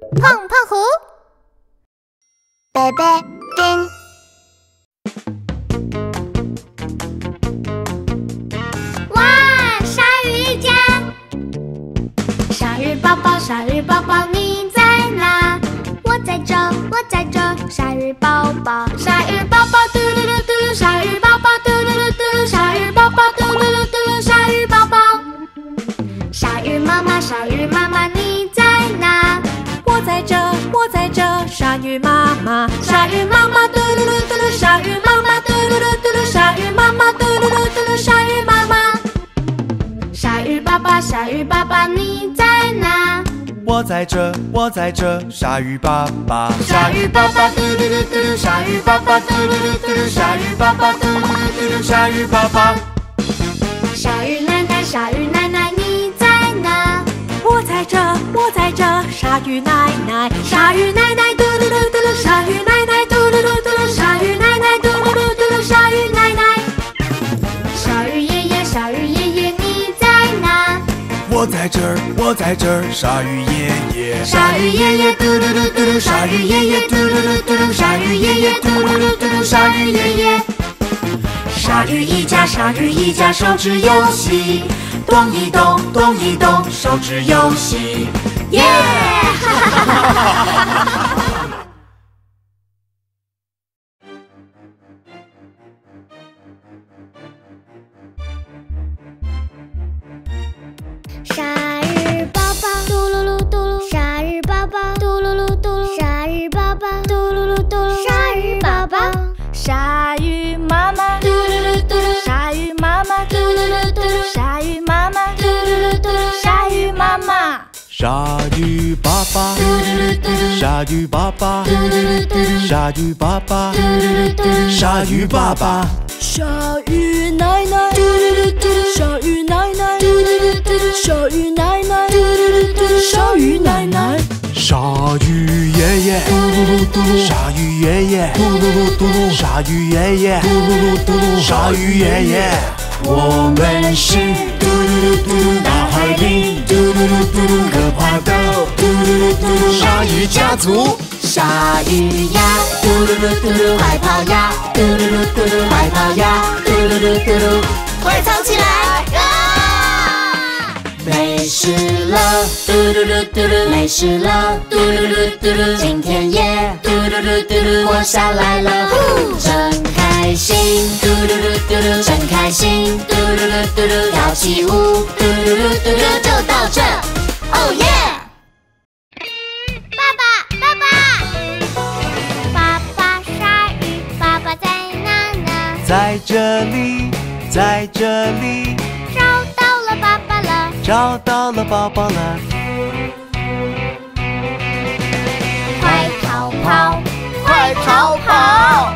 胖胖虎，贝贝丁。哇，鲨鱼一家！鲨鱼宝宝，鲨鱼宝宝你在哪？我在这，我在这，鲨鱼宝宝，鲨鱼宝鲨鱼妈妈，鲨鱼妈妈嘟噜噜嘟噜，鲨鱼妈妈嘟噜噜嘟噜，鲨鱼妈妈嘟噜噜嘟噜，鲨鱼妈妈。鲨鱼爸爸，鲨鱼爸爸你在哪？我在这，我在这，鲨鱼爸爸。鲨鱼爸爸嘟噜噜嘟噜，鲨鱼爸爸嘟噜噜嘟噜，鲨鱼爸爸嘟噜噜嘟噜，鲨鱼爸爸。鲨鱼奶奶，鲨鱼奶？我在这，我在这，鲨鱼奶奶，鲨鱼奶奶嘟噜噜嘟噜，鲨鱼奶奶嘟噜噜嘟噜，鲨鱼奶奶嘟噜噜嘟噜，鲨鱼奶奶。鲨鱼爷爷，鲨鱼爷爷你在哪？我在这儿，我在这儿，鲨鱼爷爷。鲨鱼爷爷嘟噜噜嘟噜，鲨鱼爷爷嘟噜噜嘟噜，鲨鱼爷爷嘟噜噜嘟噜，鲨鱼爷爷。鲨鱼一家，鲨鱼一家，手指游戏，动一动，动一动，手指游戏，耶！鲨鱼爸爸，鲨鱼爸爸，鲨鱼爸爸，鲨鱼爸爸，鲨鱼奶奶，鲨鱼奶奶，鲨鱼奶奶，鲨鱼奶奶，鲨鱼爷爷，鲨鱼爷爷，鲨鱼爷爷，鲨鱼爷爷。我们是嘟嘟嘟嘟海里嘟噜噜嘟噜，可怕的嘟噜噜嘟噜，鲨鱼家族。鲨鱼呀，嘟噜噜嘟噜，快跑呀！嘟噜噜嘟噜，快跑呀！嘟噜噜嘟噜，快藏起来！啊！没事了，嘟噜噜嘟噜，没事了，嘟噜噜嘟噜，今天也嘟噜噜嘟噜活下来了，真开心！嘟噜噜嘟噜，真开心！嘟噜噜嘟噜，跳起舞！嘟噜噜嘟噜，就到这，哦耶！爸爸，爸爸，爸爸鲨鱼，爸爸在哪呢？在这里，在这里，找到了宝宝了。快逃跑，快逃跑！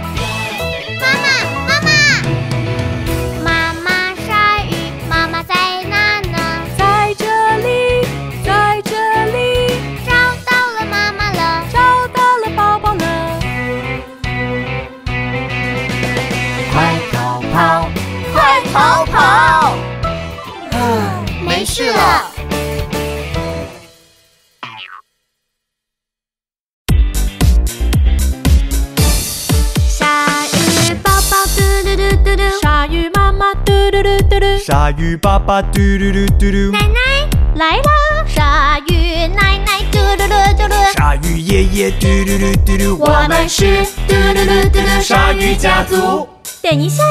嘟嘟嘟嘟嘟，鲨鱼爸爸嘟噜噜嘟噜，奶奶来啦！鲨鱼奶奶嘟嘟嘟嘟嘟，鲨鱼爷爷嘟噜噜嘟噜，我们是嘟嘟嘟嘟嘟鲨鱼家族。等一下，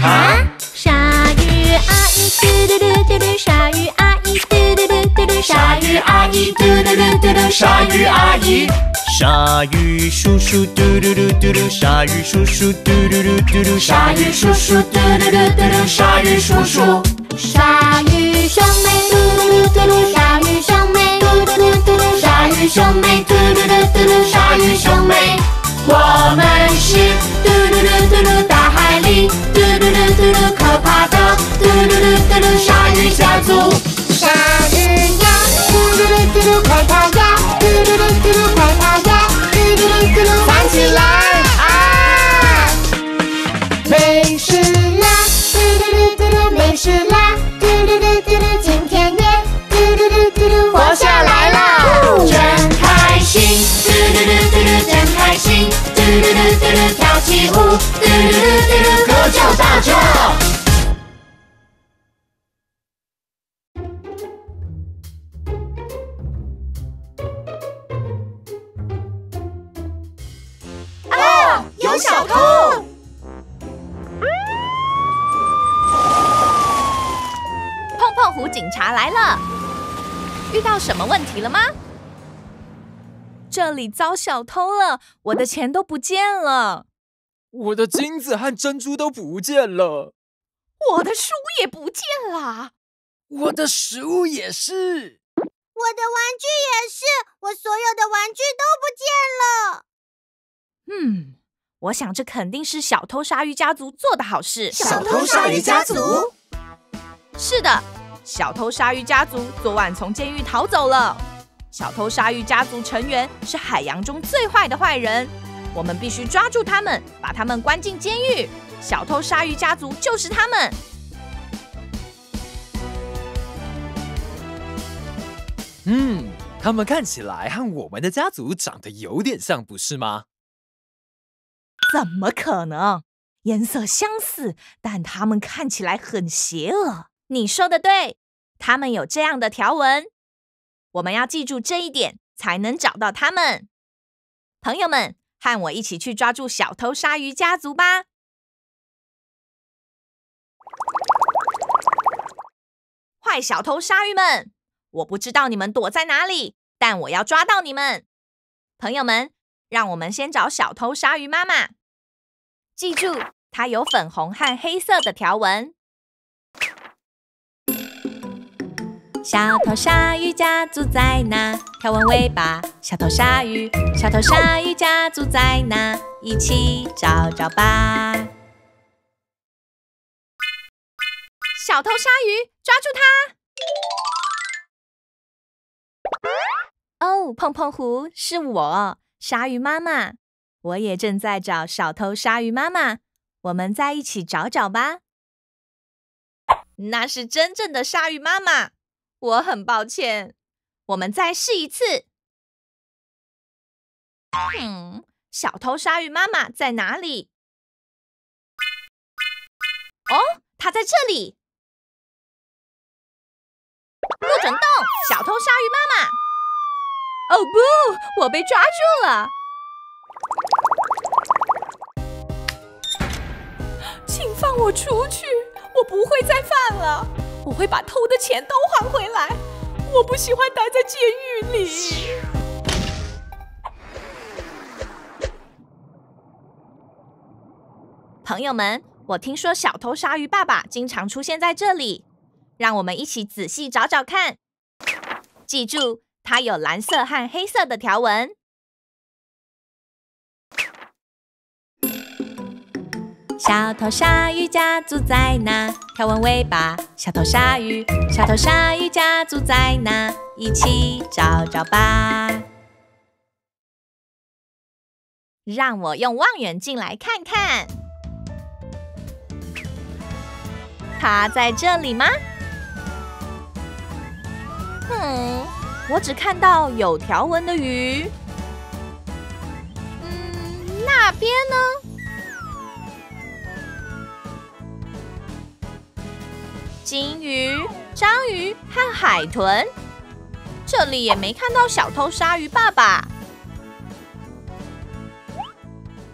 啊！鲨鱼阿姨嘟嘟嘟嘟嘟，鲨鱼阿姨嘟嘟嘟嘟嘟，鲨鱼阿姨嘟嘟嘟嘟嘟，鲨鱼阿姨。鲨鱼叔叔嘟噜噜嘟噜，鲨鱼叔叔嘟噜噜嘟噜，鲨鱼叔叔嘟噜噜嘟噜，鲨鱼叔叔。鲨鱼兄妹嘟噜噜嘟噜，鲨鱼兄妹嘟噜噜嘟噜，鲨鱼兄妹嘟噜噜嘟噜，鲨鱼兄妹。我们是嘟噜噜嘟噜大海里嘟噜噜嘟噜可怕的嘟噜噜嘟噜鲨鱼家族。鲨鱼呀，嘟噜噜嘟嘟快跑呀，嘟嘟嘟嘟嘟快跑呀，站起来啊！没事啦，嘟嘟嘟嘟嘟，没事啦，嘟嘟嘟嘟嘟，今天也嘟嘟嘟嘟嘟，活下来了，真开心，嘟嘟嘟嘟嘟，真开心，嘟嘟嘟嘟嘟，跳起舞，嘟嘟嘟嘟嘟，歌叫大叫。小偷！碰碰虎警察来了，遇到什么问题了吗？这里遭小偷了，我的钱都不见了，我的金子和珍珠都不见了，我的书也不见了，我的食物也是，我的玩具也是，我所有的玩具都不见了。嗯，我想这肯定是小偷鲨鱼家族做的好事。小偷鲨鱼家族？是的，小偷鲨鱼家族昨晚从监狱逃走了。小偷鲨鱼家族成员是海洋中最坏的坏人，我们必须抓住他们，把他们关进监狱。小偷鲨鱼家族就是他们。嗯，他们看起来和我们的家族长得有点像，不是吗？怎么可能？颜色相似，但他们看起来很邪恶。你说的对，他们有这样的条纹。我们要记住这一点，才能找到他们。朋友们，和我一起去抓住小偷鲨鱼家族吧！坏小偷鲨鱼们，我不知道你们躲在哪里，但我要抓到你们。朋友们，让我们先找小偷鲨鱼妈妈。记住，它有粉红和黑色的条纹。小头鲨鱼家住在哪？条纹尾巴。小头鲨鱼，小头鲨鱼家住在哪？一起找找吧。小头鲨鱼，抓住它！哦，碰碰胡，是我，鲨鱼妈妈。我也正在找小偷鲨鱼妈妈，我们再一起找找吧。那是真正的鲨鱼妈妈。我很抱歉，我们再试一次。嗯，小偷鲨鱼妈妈在哪里？哦，它在这里。不准动，小偷鲨鱼妈妈！哦不，我被抓住了！请放我出去，我不会再犯了。我会把偷的钱都还回来。我不喜欢待在监狱里。朋友们，我听说小偷鲨鱼爸爸经常出现在这里，让我们一起仔细找找看。记住，它有蓝色和黑色的条纹。小头鲨鱼家族在哪？条纹尾巴。小头鲨鱼，小头鲨鱼家族在哪？一起找找吧。让我用望远镜来看看，它在这里吗？嗯，我只看到有条纹的鱼。嗯，那边呢？金鱼、章鱼和海豚，这里也没看到小偷鲨鱼爸爸。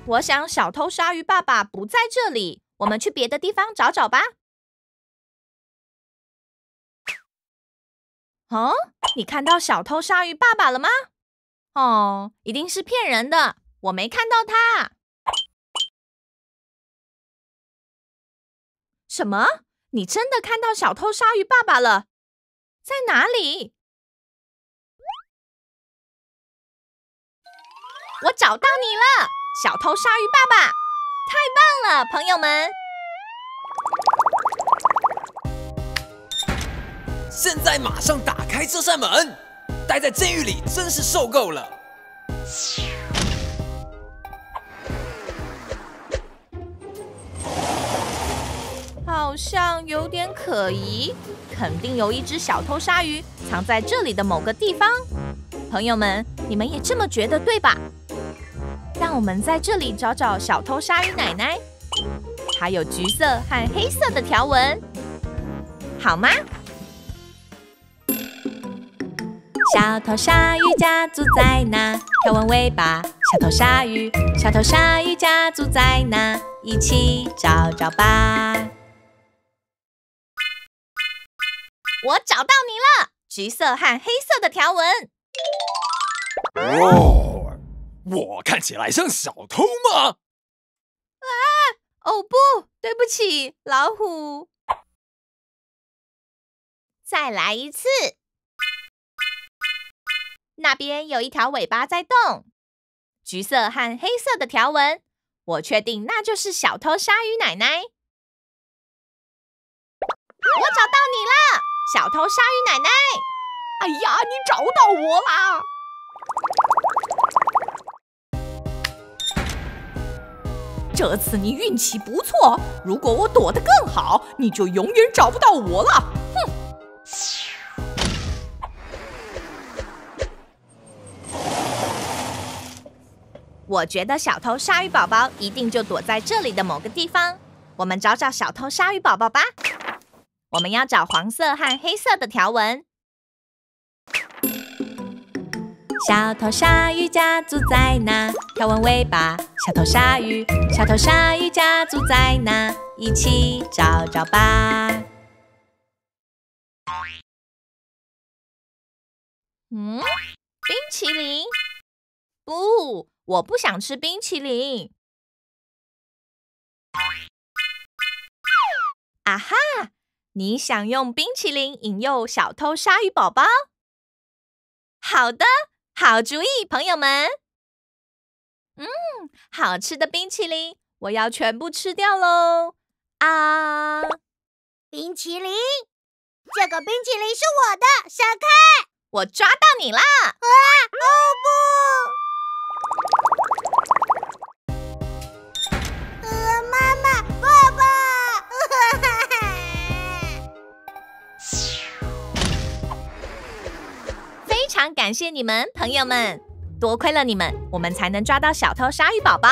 我想小偷鲨鱼爸爸不在这里，我们去别的地方找找吧。哦，你看到小偷鲨鱼爸爸了吗？哦，一定是骗人的，我没看到他。什么？你真的看到小偷鲨鱼爸爸了？在哪里？我找到你了，小偷鲨鱼爸爸！太棒了，朋友们！现在马上打开这扇门！待在监狱里真是受够了。好像有点可疑，肯定有一只小偷鲨鱼藏在这里的某个地方。朋友们，你们也这么觉得对吧？让我们在这里找找小偷鲨鱼奶奶，还有橘色和黑色的条纹，好吗？小偷鲨鱼家住在哪？条纹尾巴，小偷鲨鱼，小偷鲨鱼家住在哪？一起找找吧。我找到你了，橘色和黑色的条纹。哦，我看起来像小偷吗？啊哦不，对不起，老虎。再来一次。那边有一条尾巴在动，橘色和黑色的条纹，我确定那就是小偷鲨鱼奶奶。我找到你了，小偷鲨鱼奶奶！哎呀，你找到我啦！这次你运气不错，如果我躲得更好，你就永远找不到我了。哼！我觉得小偷鲨鱼宝宝一定就躲在这里的某个地方。我们找找小偷鲨鱼宝宝吧。我们要找黄色和黑色的条纹。小头鲨鱼家住在哪？条纹尾巴，小头鲨鱼，小头鲨鱼家住在哪？一起找找吧。嗯，冰淇淋？不。我不想吃冰淇淋。啊哈！你想用冰淇淋引诱小偷鲨鱼宝宝？好的，好主意，朋友们。嗯，好吃的冰淇淋，我要全部吃掉喽！啊！冰淇淋，这个冰淇淋是我的，闪开！我抓到你啦！啊！哦不！感谢你们，朋友们，多亏了你们，我们才能抓到小偷鲨鱼宝宝。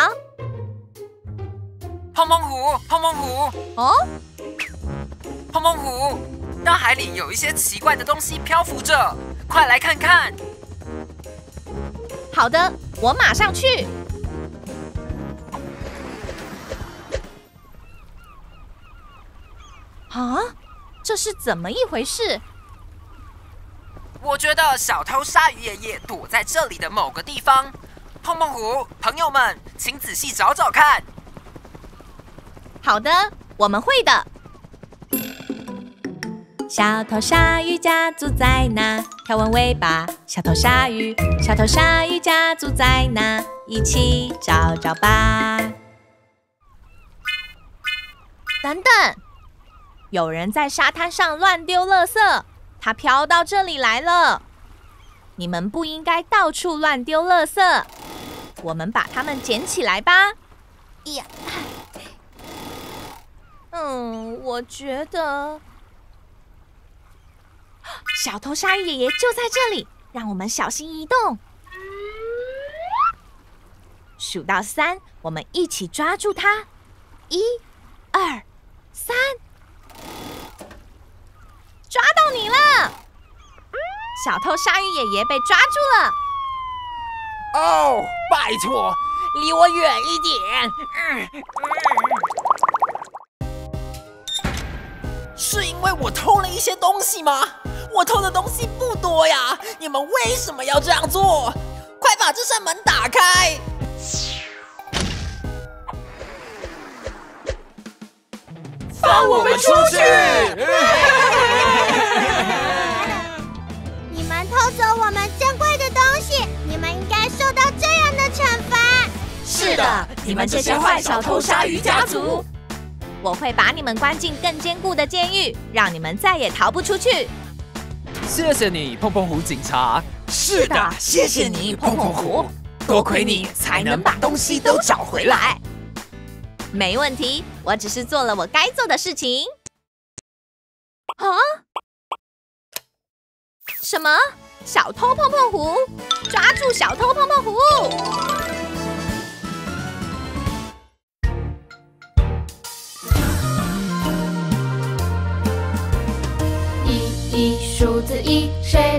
碰碰虎，碰碰虎，哦，碰碰虎，大海里有一些奇怪的东西漂浮着，快来看看。好的，我马上去。啊，这是怎么一回事？我觉得小偷鲨鱼爷爷躲在这里的某个地方。碰碰虎，朋友们，请仔细找找看。好的，我们会的。小头鲨鱼家住在哪？条纹尾巴，小头鲨鱼，小头鲨鱼家住在哪？一起找找吧。等等，有人在沙滩上乱丢垃圾。它飘到这里来了，你们不应该到处乱丢垃圾。我们把它们捡起来吧。呀，嗯，我觉得小头鲨鱼爷爷就在这里，让我们小心移动。数到三，我们一起抓住它。一、二、三。抓到你了，小偷鲨鱼爷爷被抓住了。哦，拜托，离我远一点。是因为我偷了一些东西吗？我偷的东西不多呀，你们为什么要这样做？快把这扇门打开！放我们出去！是的，你们这些坏小偷鲨鱼家族，我会把你们关进更坚固的监狱，让你们再也逃不出去。谢谢你，碰碰虎警察。是的，谢谢你，碰碰虎。多亏你，才能把东西都找回来。没问题，我只是做了我该做的事情。啊？什么？小偷碰碰虎，抓住小偷碰碰虎！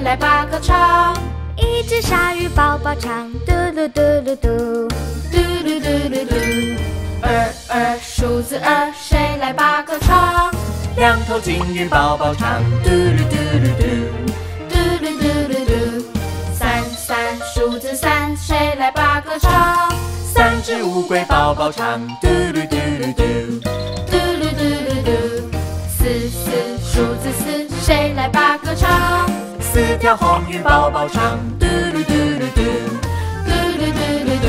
来拔个草？一只鲨鱼宝宝唱嘟噜嘟噜嘟，嘟噜嘟噜嘟。二二数字二，谁来拔个草？两头金鱼宝宝唱嘟噜嘟噜嘟。嘟噜嘟噜嘟。三三数字三，谁来拔个草？三只乌龟宝宝唱嘟噜嘟噜嘟。嘟噜嘟噜嘟。四四数字四，谁来把歌唱？四条红鱼宝宝唱嘟噜嘟噜嘟。嘟噜嘟噜嘟。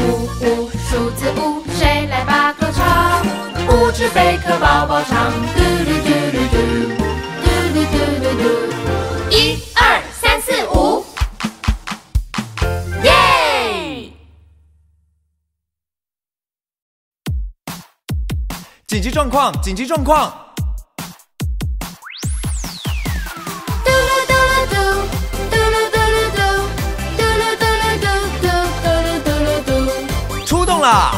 五五数字五，谁来把歌唱？五只贝壳宝宝唱嘟噜嘟噜嘟。嘟噜嘟噜嘟。一二三四五，耶！紧急状况！紧急状况！动啦！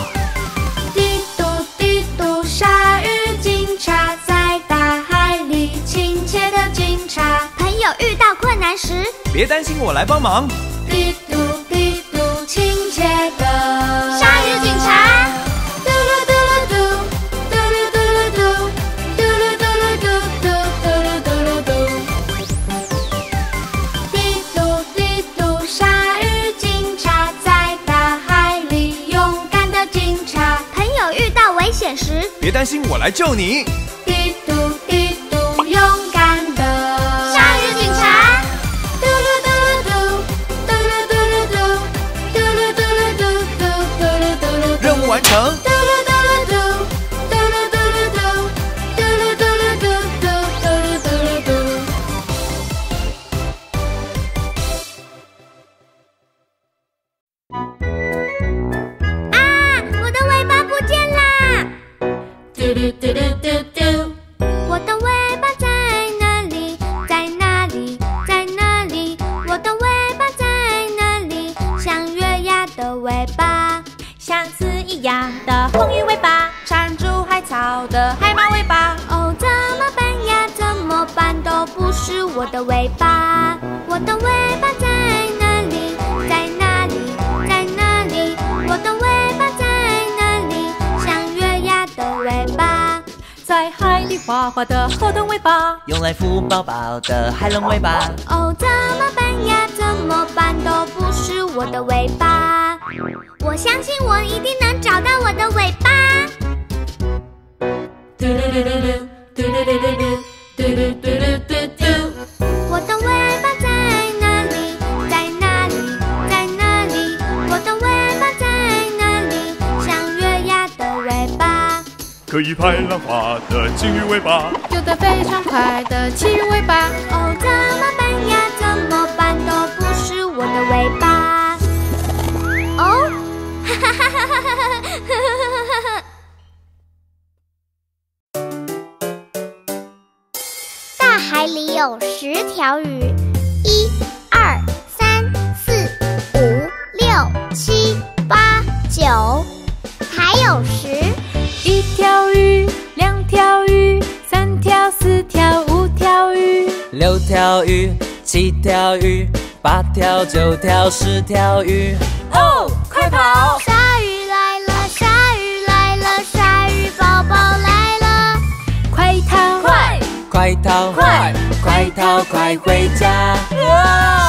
嘀嘟嘀嘟，鲨鱼警察在大海里亲切的警察。朋友遇到困难时，别担心，我来帮忙。嘀嘟嘀嘟，亲切的别担心，我来救你。的海龙尾巴。哦，怎么办呀？怎么办？都不是我的尾巴。我相信我一定能找到我的尾巴。嘟噜噜噜噜，嘟噜噜噜噜，嘟噜嘟噜嘟嘟。我的尾巴在哪里？在哪里？在哪里？我的尾巴在哪里？像月牙的尾巴。可以拍浪花的金鱼尾巴，条鱼，七条鱼，八条、九条、十条鱼。哦，快跑！鲨鱼来了，鲨鱼来了，鲨鱼宝宝来了。快逃！快！快逃！快！快逃！快回家！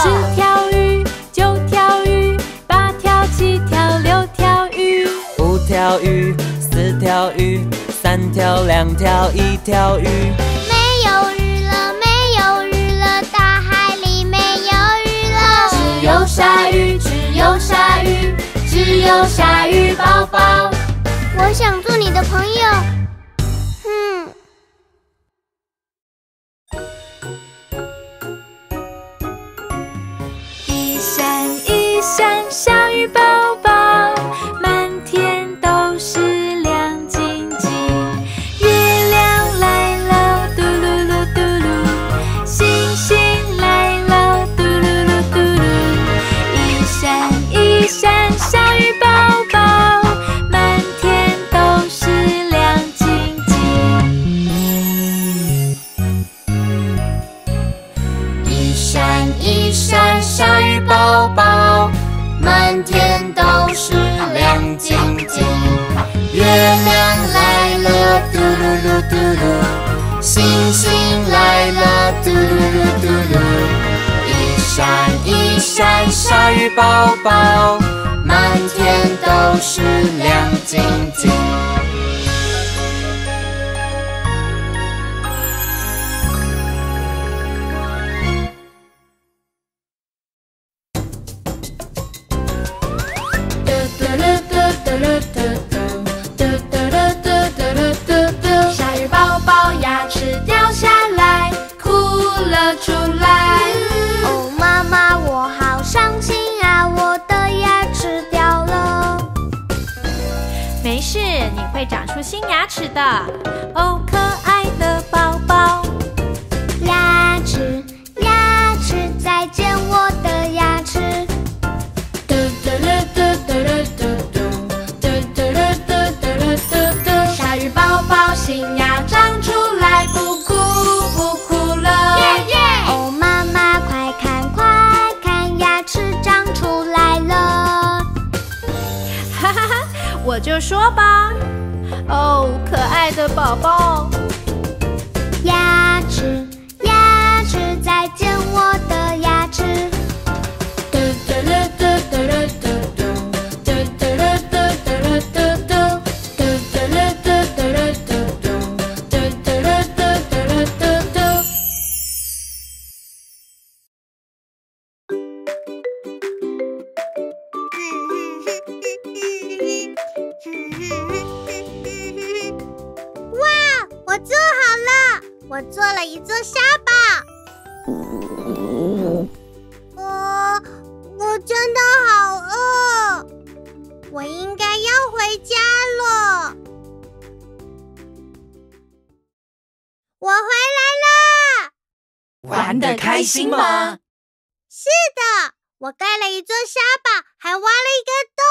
十条鱼，九条鱼，八条、七条、六条鱼。五条鱼，四条鱼，三条、两条、一条鱼。雨，只有鲨鱼，只有鲨鱼宝宝。我想做你的朋友。嗯。一闪一闪，小鱼宝宝，月亮来了嘟噜噜嘟噜星星来了嘟噜噜嘟噜一闪一闪鲨鱼宝宝满天都是亮晶晶。新牙齿的。哦，可爱的宝宝，牙齿，牙齿，再见我的牙齿。嘟嘟噜嘟嘟噜嘟嘟，嘟嘟噜嘟嘟噜嘟嘟。鲨鱼宝宝新牙长出来，不哭不哭了。耶耶哦，妈妈，快看快看，牙齿长出来了。哈哈哈，我就说吧。哦，可爱的宝宝，心吗？是的，我盖了一座沙堡，还挖了一个洞。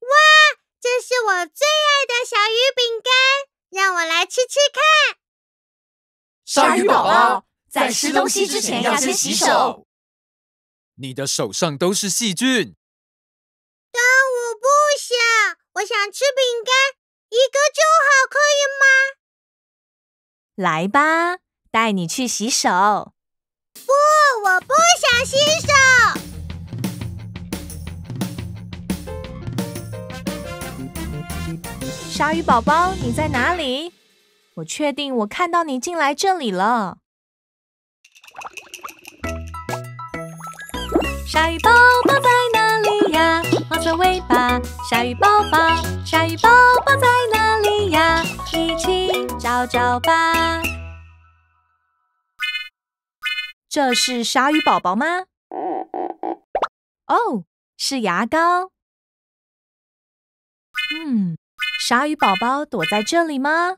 哇，这是我最爱的小鱼饼干，让我来吃吃看。鲨鱼宝宝在吃东西之前要先洗手。你的手上都是细菌。但我不想，我想吃饼干，一个就好，可以吗？来吧，带你去洗手。不，我不想洗手。鲨鱼宝宝，你在哪里？我确定我看到你进来这里了。鲨鱼宝宝在哪里呀？黄色尾巴，鲨鱼宝宝，鲨鱼宝宝在哪里呀？一起找找吧。这是鲨鱼宝宝吗？哦，是牙膏。嗯，鲨鱼宝宝躲在这里吗？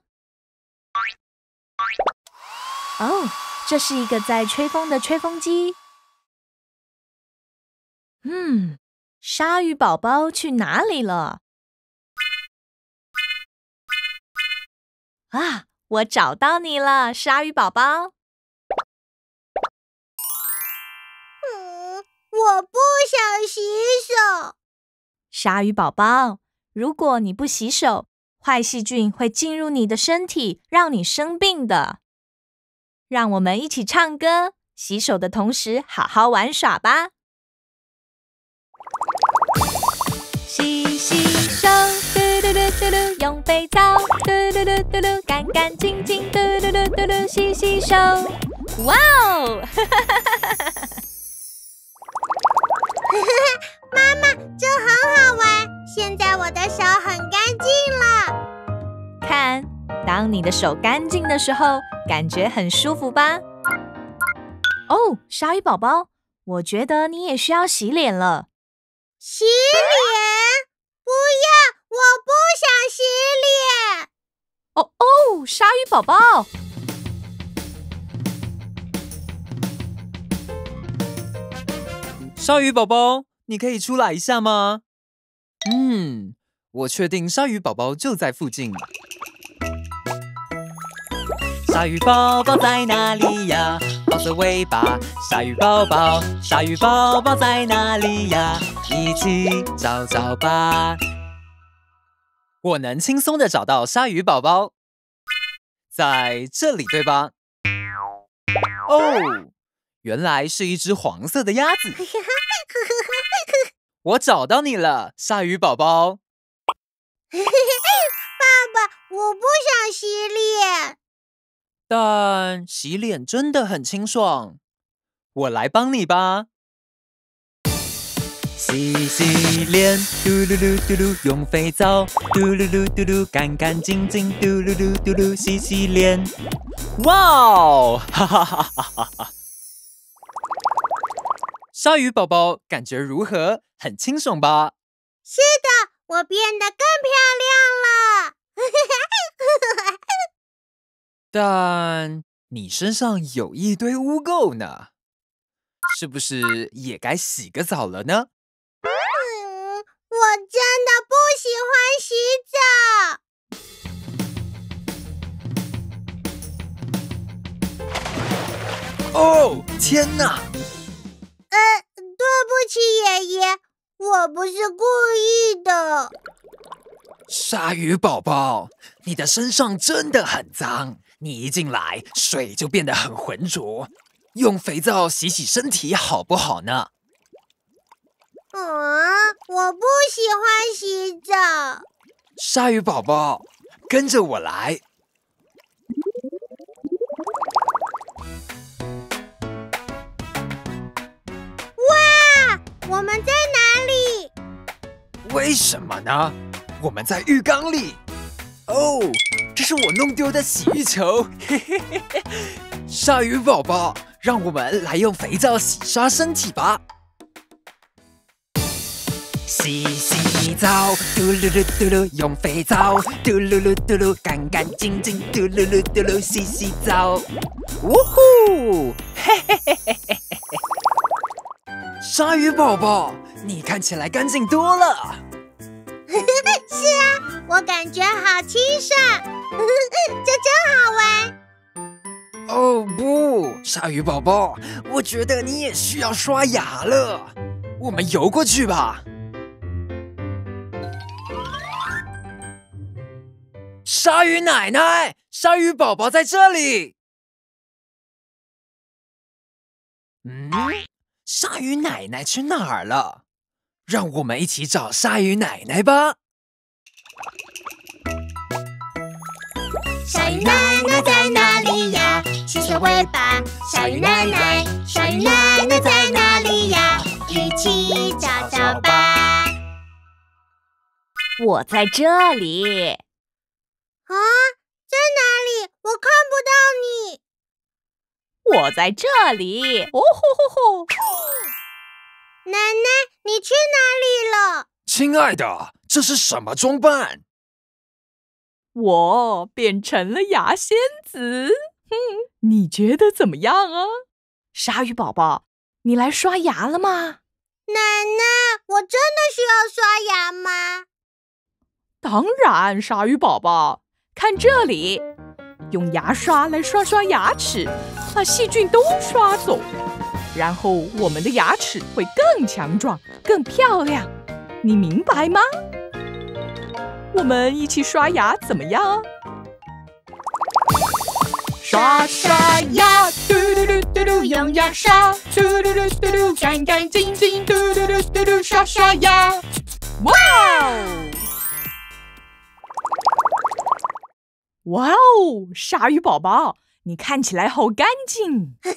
哦，这是一个在吹风的吹风机。嗯，鲨鱼宝宝去哪里了？啊，我找到你了，鲨鱼宝宝。我不想洗手。鲨鱼宝宝，如果你不洗手，坏细菌会进入你的身体，让你生病的。让我们一起唱歌，洗手的同时好好玩耍吧。洗洗手，嘟嘟嘟嘟嘟，用肥皂，嘟嘟嘟嘟嘟，干干净净，嘟嘟嘟嘟嘟，洗洗手。哇哦！哈哈哈哈哈哈 妈妈，这很好玩。现在我的手很干净了。看，当你的手干净的时候，感觉很舒服吧？哦，鲨鱼宝宝，我觉得你也需要洗脸了。洗脸？不要，我不想洗脸。哦哦，鲨鱼宝宝，鲨鱼宝宝，你可以出来一下吗？嗯，我确定鲨鱼宝宝就在附近。鲨鱼宝宝在哪里呀？黄色尾巴，鲨鱼宝宝，鲨鱼宝宝在哪里呀？一起找找吧。我能轻松的找到鲨鱼宝宝。在这里对吧？哦，原来是一只黄色的鸭子。我找到你了，鲨鱼宝宝。爸爸，我不想洗脸。但洗脸真的很清爽，我来帮你吧。洗洗脸，嘟噜噜嘟噜，用肥皂，嘟噜噜嘟噜，干干净净，嘟噜噜嘟噜，洗洗脸。哇哦，哈哈哈哈哈哈！鲨鱼宝宝感觉如何？很清爽吧？是的，我变得更漂亮了。但你身上有一堆污垢呢，是不是也该洗个澡了呢？嗯，我真的不喜欢洗澡。哦，天哪！呃，对不起，爷爷，我不是故意的。鲨鱼宝宝，你的身上真的很脏，你一进来水就变得很浑浊，用肥皂洗洗身体好不好呢？啊，我不喜欢洗澡。鲨鱼宝宝，跟着我来。我们在哪里？为什么呢？我们在浴缸里。哦，这是我弄丢的洗浴球。嘿嘿嘿嘿，鲨鱼宝宝，让我们来用肥皂洗刷身体吧。洗洗澡，嘟噜噜嘟噜，用肥皂，嘟噜噜嘟噜，干干净净，嘟噜噜嘟噜，洗洗澡。呜呼，嘿嘿嘿嘿嘿。鲨鱼宝宝，你看起来干净多了。是啊，我感觉好清爽，这真好玩。哦不，鲨鱼宝宝，我觉得你也需要刷牙了。我们游过去吧。鲨鱼奶奶，鲨鱼宝宝在这里。嗯，鲨鱼奶奶去哪儿了？让我们一起找鲨鱼奶奶吧。鲨鱼奶奶在哪里呀？伸伸尾巴。鲨鱼奶奶，鲨鱼奶奶在哪里呀？一起找找吧。我在这里。啊，在哪里？我看不到你。我在这里。哦吼吼吼！奶奶，你去哪里了？亲爱的，这是什么装扮？我变成了牙仙子。哼，你觉得怎么样啊？鲨鱼宝宝，你来刷牙了吗？奶奶，我真的需要刷牙吗？当然，鲨鱼宝宝。看这里，用牙刷来刷刷牙齿，把细菌都刷走，然后我们的牙齿会更强壮、更漂亮。你明白吗？我们一起刷牙怎么样？刷刷牙，嘟嘟嘟嘟嘟，用牙刷，嘟嘟嘟嘟嘟，干干净净，嘟嘟嘟嘟嘟，刷刷牙。哇哦！哇哦，鲨鱼宝宝，你看起来好干净！真的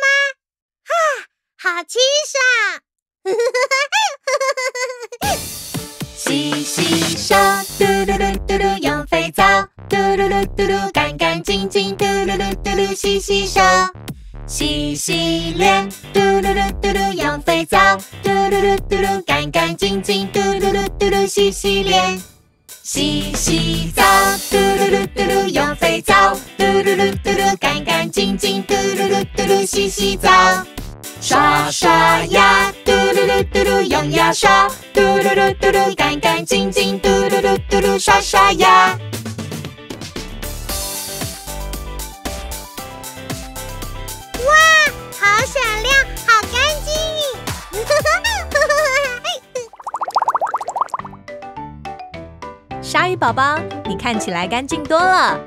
吗？哈，好清爽！洗洗手，嘟噜噜嘟噜，用肥皂，嘟噜噜嘟噜，干干净净，嘟噜噜嘟噜，洗洗手。洗洗脸，嘟噜噜嘟噜，用肥皂，嘟噜噜嘟噜，干干净净，嘟噜噜嘟噜，洗洗脸。洗洗澡，嘟噜噜嘟噜，用肥皂，嘟噜噜嘟噜，干干净净，嘟噜噜嘟噜，洗洗澡。刷刷牙，嘟噜噜嘟噜，用牙刷，嘟噜噜嘟噜，干干净净，嘟噜噜嘟噜，刷刷牙。哇，好闪亮，好宝宝，你看起来干净多了。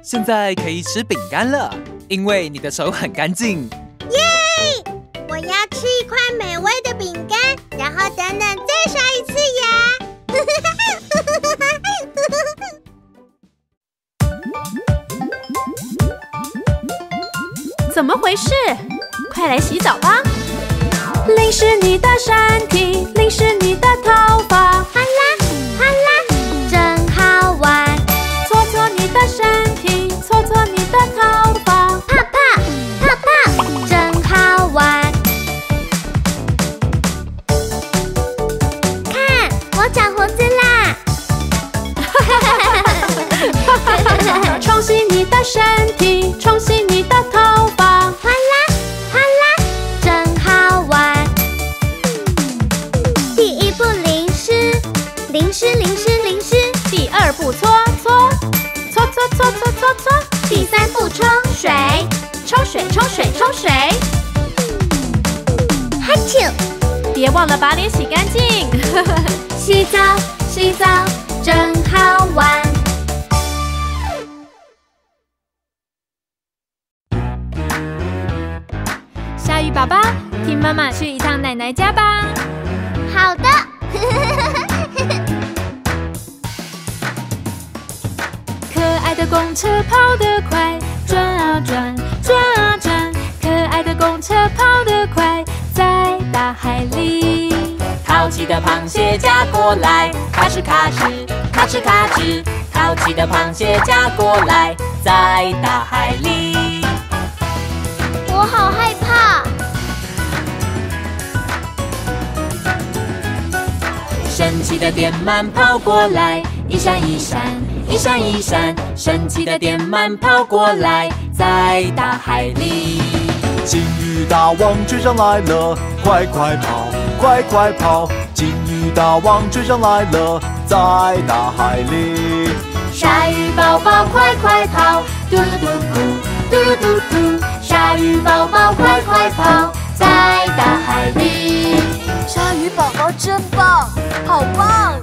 现在可以吃饼干了，因为你的手很干净。耶我要吃一块美味的饼干，然后等等再刷一次牙。怎么回事？快来洗澡吧！淋湿你的身体，淋湿你的头发，好啦，淘气的螃蟹夹过来，在大海里。我好害怕。神奇的电鳗跑过来，一闪一闪，一闪一闪。神奇的电鳗跑过来，在大海里。金鱼大王追上来了，快快跑，快快跑！金鱼大王追上来了，在大海里。鲨鱼宝宝快快跑，嘟噜嘟嘟，嘟噜嘟嘟。鲨鱼宝宝快快跑，在大海里。鲨鱼宝宝真棒，好棒！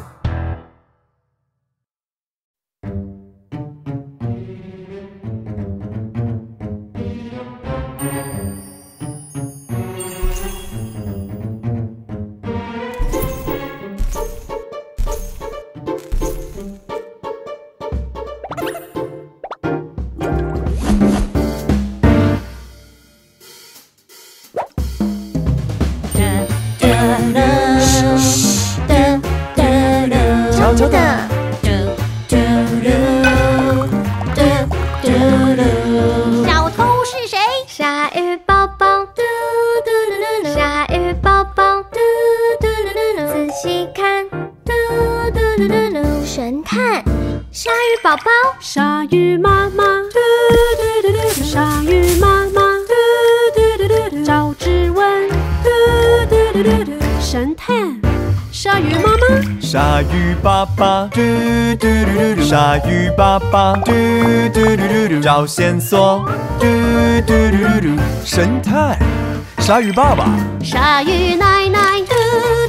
鱼爸爸，嘟嘟噜噜噜，找线索，嘟嘟噜噜噜，神探，鲨鱼爸爸，鲨鱼奶奶，嘟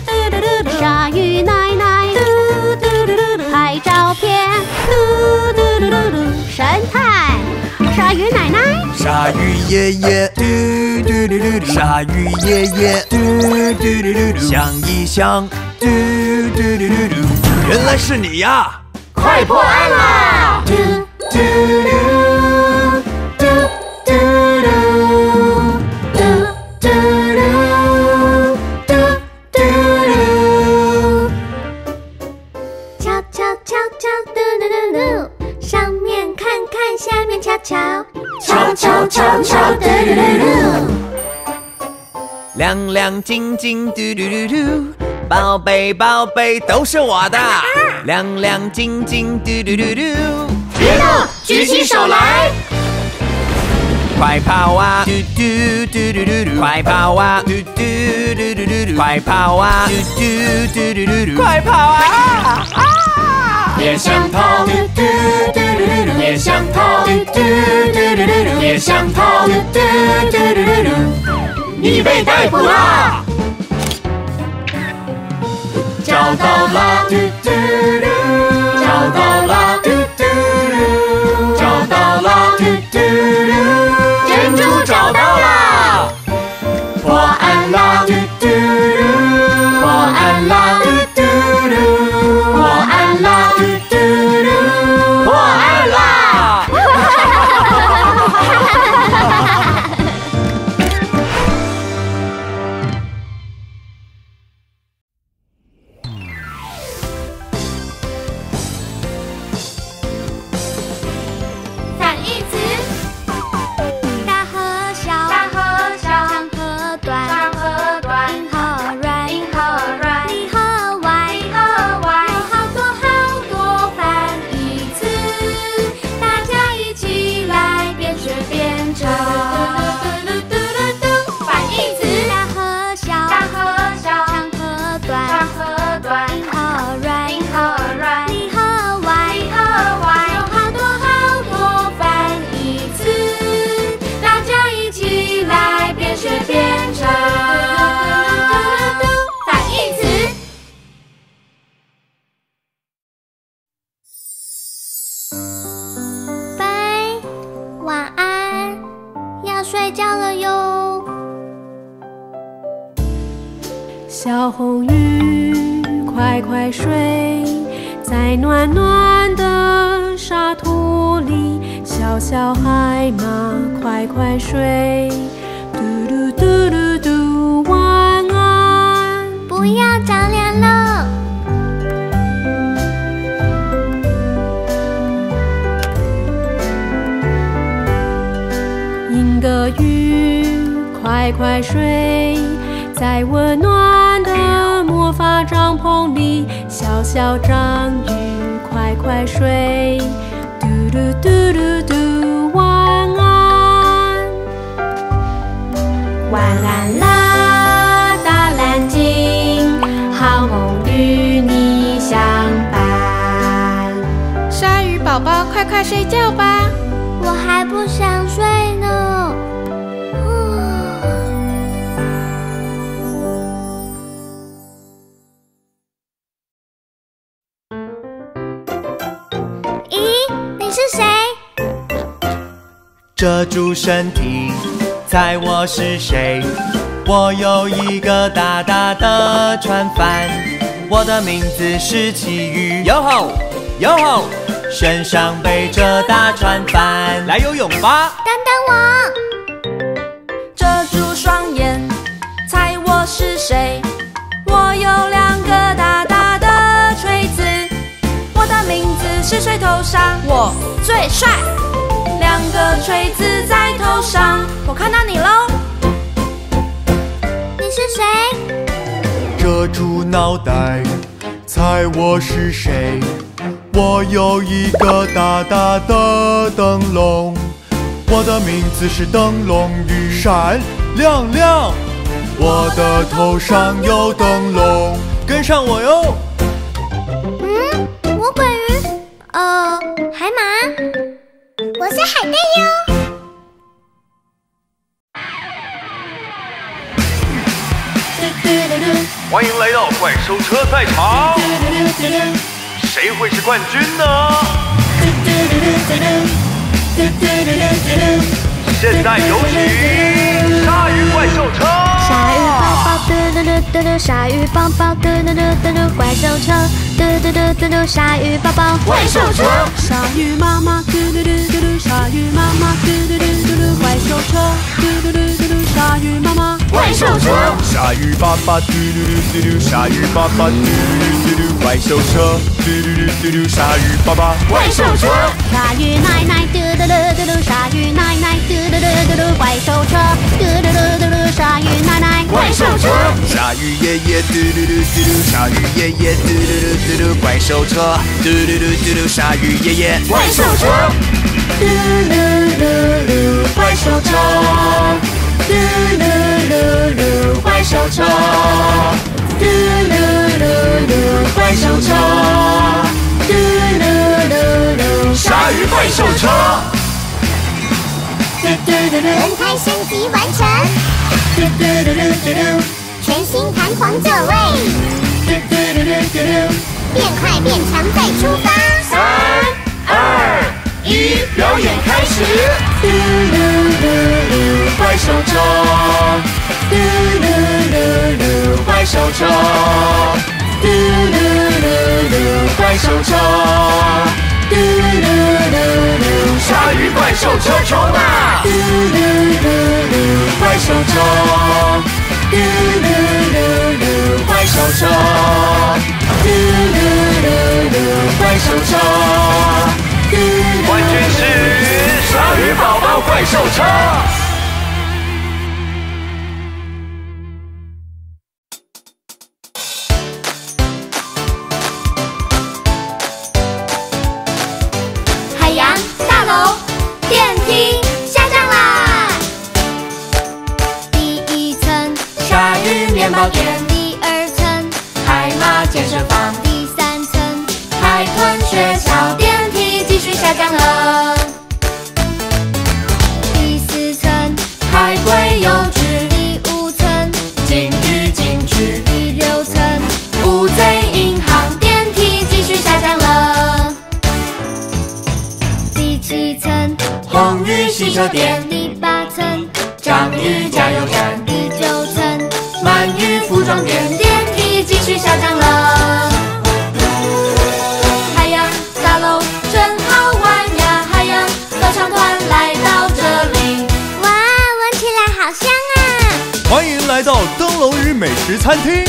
嘟噜噜噜。鲨鱼奶奶，嘟嘟噜噜噜。拍照片，嘟嘟噜噜噜。神探，鲨鱼奶奶，鲨鱼爷爷，嘟嘟噜噜噜，鲨鱼爷爷，嘟嘟噜噜噜，想一想，嘟嘟噜噜噜，原来是你呀！快破案啦！嘟嘟嘟，嘟嘟嘟，嘟嘟噜，嘟嘟噜。敲敲敲敲，嘟噜噜噜。上面看看，下面瞧瞧，敲敲敲敲，嘟嘟嘟嘟。亮亮晶晶，嘟嘟嘟嘟，宝贝宝贝都是我的。亮亮晶晶，嘟嘟嘟嘟，别动，举起手来！快跑啊！嘟嘟嘟嘟嘟嘟，快跑啊！嘟嘟嘟嘟嘟嘟，快跑啊！嘟嘟嘟嘟嘟嘟，快跑啊！啊！别想逃，嘟嘟嘟嘟嘟嘟，别想逃，嘟嘟嘟嘟嘟嘟，别想逃，嘟嘟嘟噜噜噜，你被逮捕啦！找到啦，嘟嘟，嘟，找到啦，小红鱼，快快睡在暖暖的沙土里。小小海马，快快睡，嘟嘟嘟嘟嘟，晚安。不要着凉了。银鸽鱼，快快睡在温暖小小章鱼，快快睡，嘟噜嘟噜嘟，晚安。晚安啦，大蓝鲸，好梦与你相伴。鲨鱼宝宝，快快睡觉吧。我还不想遮住身体，猜我是谁？我有一个大大的船帆，我的名字是奇遇，哟吼哟吼，身上背着大船帆，来游泳吧！等等我。遮住双眼，猜我是谁？我有两个大大的锤子，我的名字是水头上，我最帅。两个锤子在头上，我看到你喽。你是谁？遮住脑袋，猜我是谁？我有一个大大的灯笼，我的名字是灯笼鱼，闪亮亮。我的头上有灯笼，跟上我哟。嗯，魔鬼鱼？呃，海马？我是海带哟。欢迎来到怪兽车赛场，谁会是冠军呢？现在有请鲨鱼怪兽车。鲨鱼宝宝嘟噜嘟噜，鲨鱼宝宝嘟嘟噜嘟噜，怪兽车嘟嘟嘟嘟噜，鲨鱼宝宝怪兽车。鲨鱼妈妈嘟嘟噜嘟噜，鲨鱼妈妈嘟嘟噜嘟噜，怪兽车嘟嘟噜嘟噜，鲨鱼妈妈怪兽车。鲨鱼爸爸嘟嘟噜嘟噜，鲨鱼爸爸嘟嘟噜嘟噜，怪兽车嘟嘟噜嘟噜，鲨鱼爸爸怪兽车。鲨鱼奶奶嘟嘟噜嘟噜，鲨鱼奶奶嘟嘟噜嘟噜，怪兽车嘟嘟噜嘟噜，鲨鱼奶奶怪兽车。鲨鱼爷爷嘟嘟嘟嘟嘟，鲨鱼爷爷嘟嘟嘟嘟嘟，怪兽车嘟嘟嘟嘟嘟，鲨鱼爷爷怪兽车。嘟噜噜噜，怪兽车。嘟噜噜噜，怪兽车。嘟噜噜噜，怪兽车。嘟噜噜噜，鲨鱼怪兽车。轮胎升级完成。全新弹簧座位。变快变强再出发。三二一，表演开始。嘟噜噜噜，怪兽车。嘟噜噜噜，怪兽车。嘟噜噜噜，怪兽车。嘟噜噜噜，鲨鱼怪兽车冲啊！嘟噜噜噜，怪兽车。嘟噜噜噜，怪兽车。嘟噜噜噜，怪兽车。冠军是鲨鱼宝宝怪兽车。洗车店，第八层，章鱼加油站，第九层，鳗鱼服装店，电梯继续下降了。海洋大楼真好玩呀！海洋合唱团来到这里，哇，闻起来好香啊！欢迎来到灯笼与美食餐厅。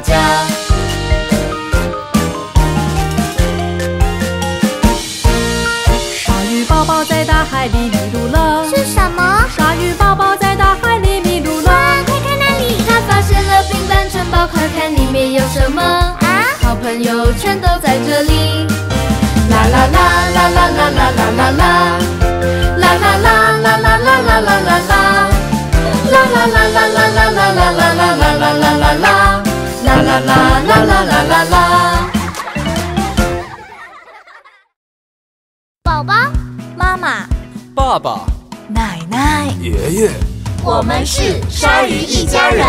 家。鲨鱼宝宝在大海里迷路了是什么？鲨鱼宝宝在大海里迷路了哇快看那里它发现了冰干城堡快看里面有什么啊？好朋友全都在这里。啦啦啦啦啦啦啦啦啦啦。爸爸、奶奶、爷爷，我们是鲨鱼一家人。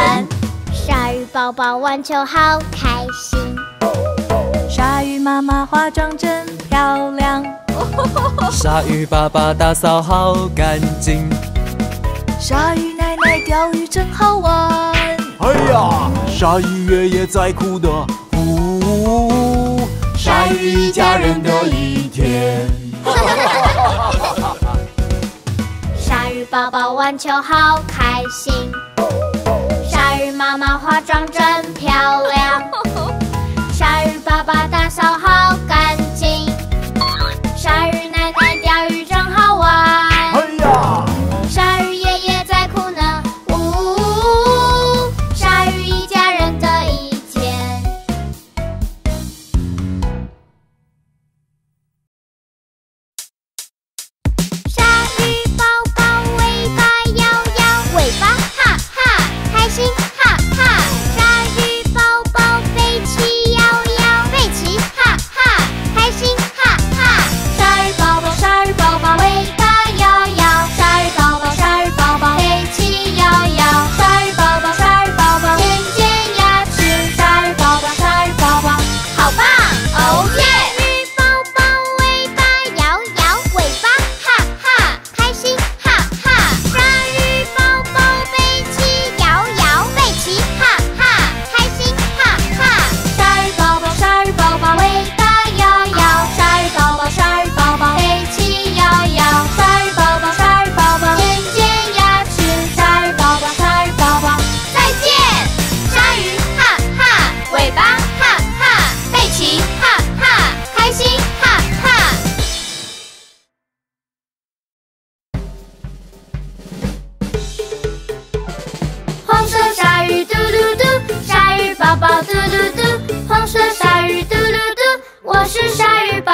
鲨鱼宝宝玩球好开心，鲨鱼妈妈化妆真漂亮，鲨鱼爸爸打扫好干净，鲨鱼奶奶钓鱼真好玩。哎呀，鲨鱼爷爷在哭的。呜，鲨鱼一家人的一天。宝宝玩球好开心。鲨鱼妈妈化妆真漂亮。鲨鱼爸爸打扫好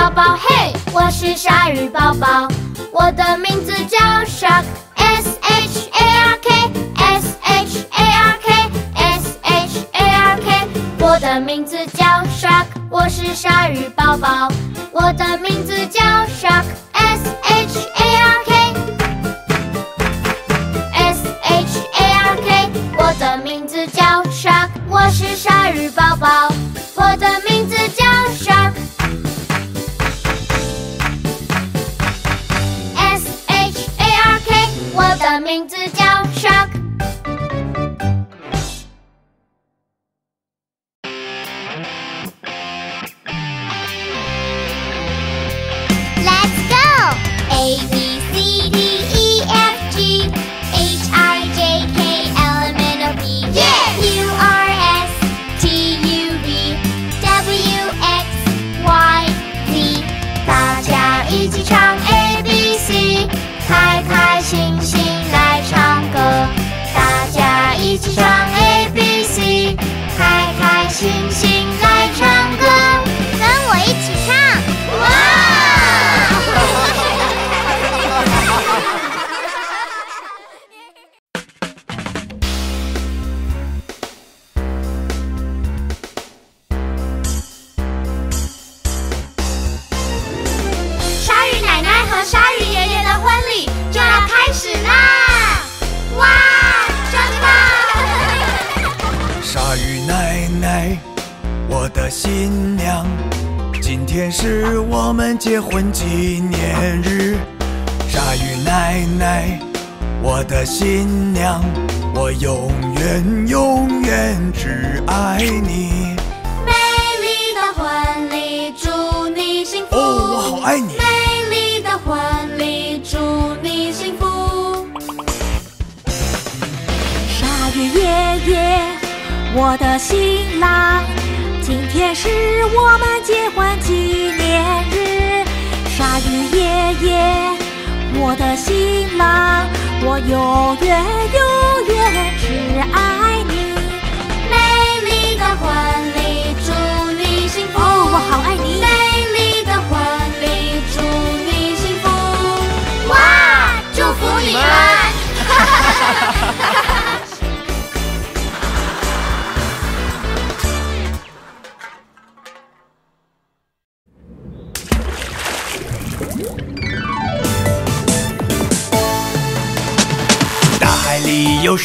宝宝嘿，我是鲨鱼宝宝，我的名字叫 Shark SHARK SHARK SHARK 我的名字叫 Shark，我是鲨鱼宝宝，我的名字叫 Shark SHARK SHARK 我的名字叫 Shark，我是鲨鱼宝宝。名字我永远永远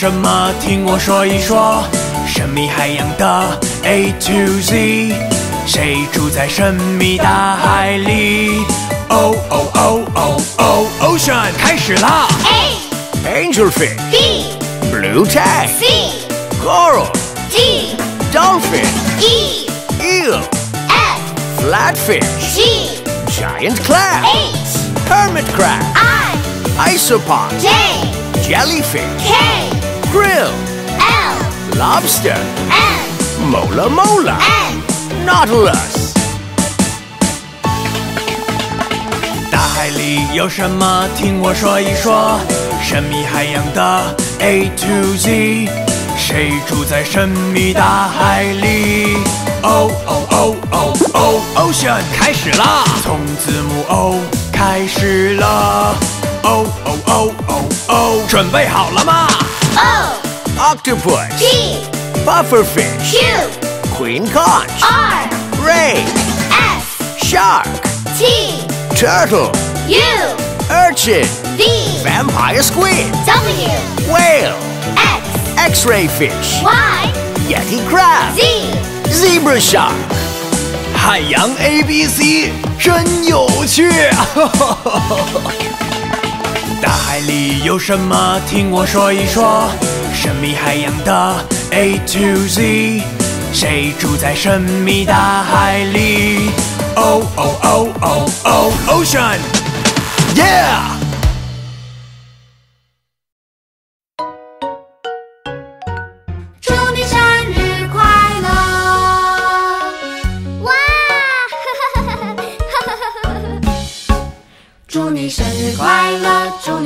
什么？听我说一说。神秘海洋的 A to Z，谁住在神秘大海里？哦哦哦哦哦，Ocean 开始啦 A！Angelfish、B Blue Tang、C Coral、D Dolphin、E Eel、F Flatfish、G Giant Clam H Hermit Crab、I Isopod、J Jellyfish、K Krill、L Lobster、M Mola Mola、N Nautilus。大海里有什么？听我说一说。神秘海洋的 A to Z，谁住在神秘大海里？哦哦哦哦哦，Ocean 开始啦！从字母 O 开始了。哦哦哦哦哦，准备好了吗 O ？Octopus、 P Pufferfish、 Q Queen Conch、 R Ray、 S Shark、 T Turtle、 U Urchin、 V Vampire Squid、 W Whale、 X X-ray fish、 Y Yeti crab、 Z Zebra shark。海洋 A B C 真有趣。 大海里有什么？听我说一说。神秘海洋的 A to Z，谁住在神秘大海里？哦哦哦哦哦，Ocean，Yeah！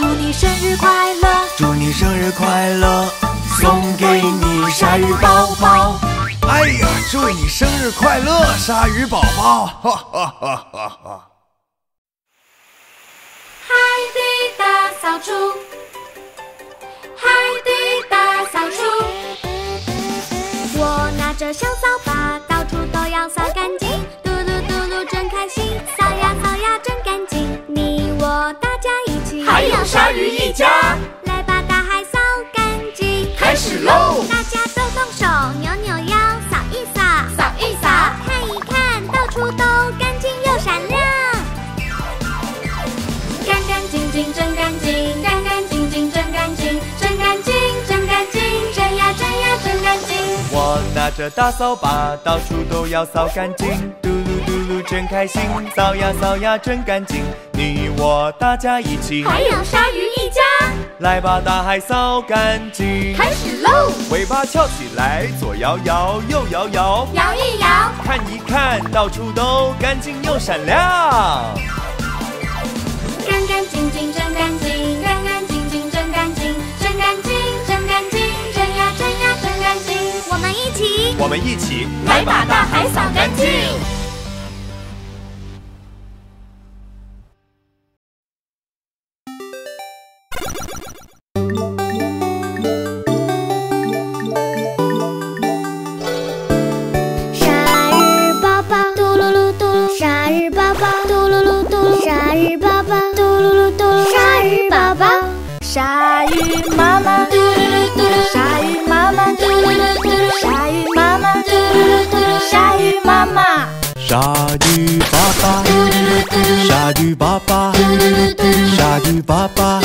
祝你生日快乐！祝你生日快乐！送给你鲨鱼宝宝。哎呀，祝你生日快乐，鲨鱼宝宝！哈哈哈哈哈！海底大扫除，海底大扫除。我拿着小扫家，来把大海扫干净。开始喽！大家动动手，扭扭腰，扫一扫，扫一扫，看一看，到处都干净又闪亮。干干净净真干净，干干净净真干净，真干净真干净，真呀真呀真干净。我拿着大扫把，到处都要扫干净，嘟噜嘟噜真开心，扫呀扫呀真干净。你我大家一起，还有鲨鱼一家，来把大海扫干净。开始喽！尾巴翘起来，左摇摇，右摇摇，摇一摇，看一看，到处都干净又闪亮。干干净净真干净，干干净净真干净，真干净真干净，真呀真呀真干净。我们一起，我们一起来把大海扫干净。鲨鱼妈妈鲨鱼妈妈鲨鱼妈妈鲨鱼妈妈。鲨鱼爸爸，鲨鱼爸爸，鲨鱼爸爸，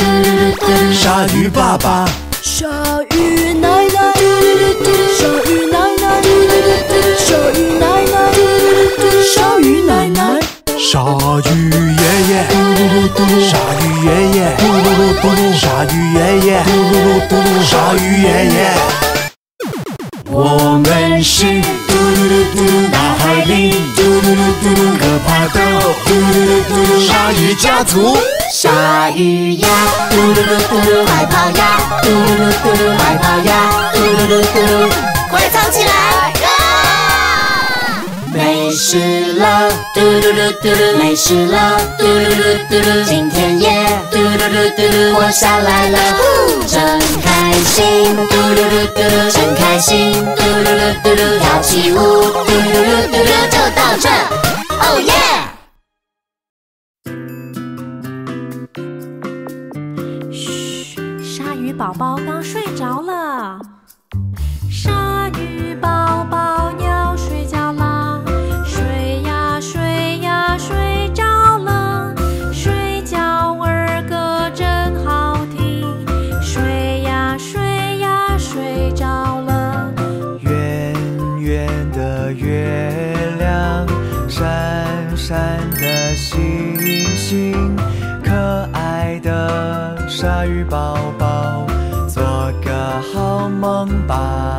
鲨鱼爸爸，鲨鱼奶奶，鲨鱼奶奶，鲨鱼奶奶，鲨鱼奶奶，鲨鱼爷爷，鲨鱼爷爷，鲨鱼爷爷，鲨鱼爷爷。我们是嘟噜噜嘟噜大海里嘟噜噜嘟噜可怕的嘟噜噜嘟噜鲨鱼家族。鲨鱼呀，嘟噜噜嘟噜，快跑呀，嘟噜噜嘟噜，快跑呀，嘟噜噜嘟噜，快藏起来！啊！没事了，嘟嘟嘟嘟噜，没事了，嘟嘟嘟嘟噜，今天也嘟嘟嘟嘟噜活下来了，真开心，嘟噜噜嘟噜，真开心，嘟嘟嘟嘟噜，跳起舞，嘟嘟嘟嘟噜，就到这，哦耶！鲨鱼宝宝刚睡着了。可爱的鲨鱼宝宝，做个好梦吧。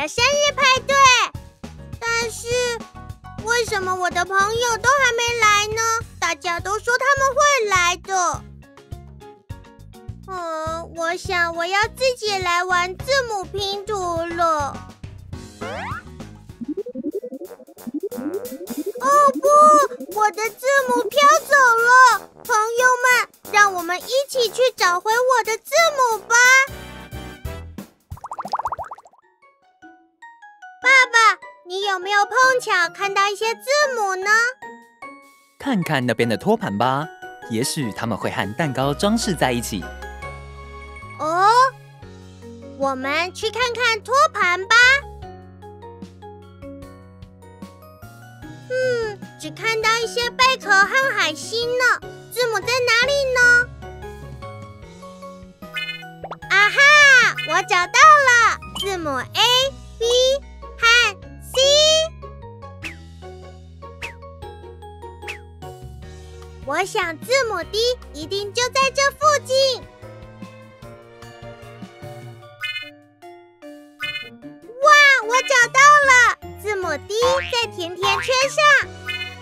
的生日派对，但是为什么我的朋友都还没来呢？大家都说他们会来的。嗯，我想我要自己来玩字母拼图了。哦不我的字母飘走了，朋友们，让我们一起去找回我的字母吧。你有没有碰巧看到一些字母呢？看看那边的托盘吧，也许他们会和蛋糕装饰在一起。哦，我们去看看托盘吧。嗯，只看到一些贝壳和海星呢，字母在哪里呢？啊哈，我找到了，字母 A、B 和。C，我想字母 D 一定就在这附近。哇，我找到了，字母 D 在甜甜圈上。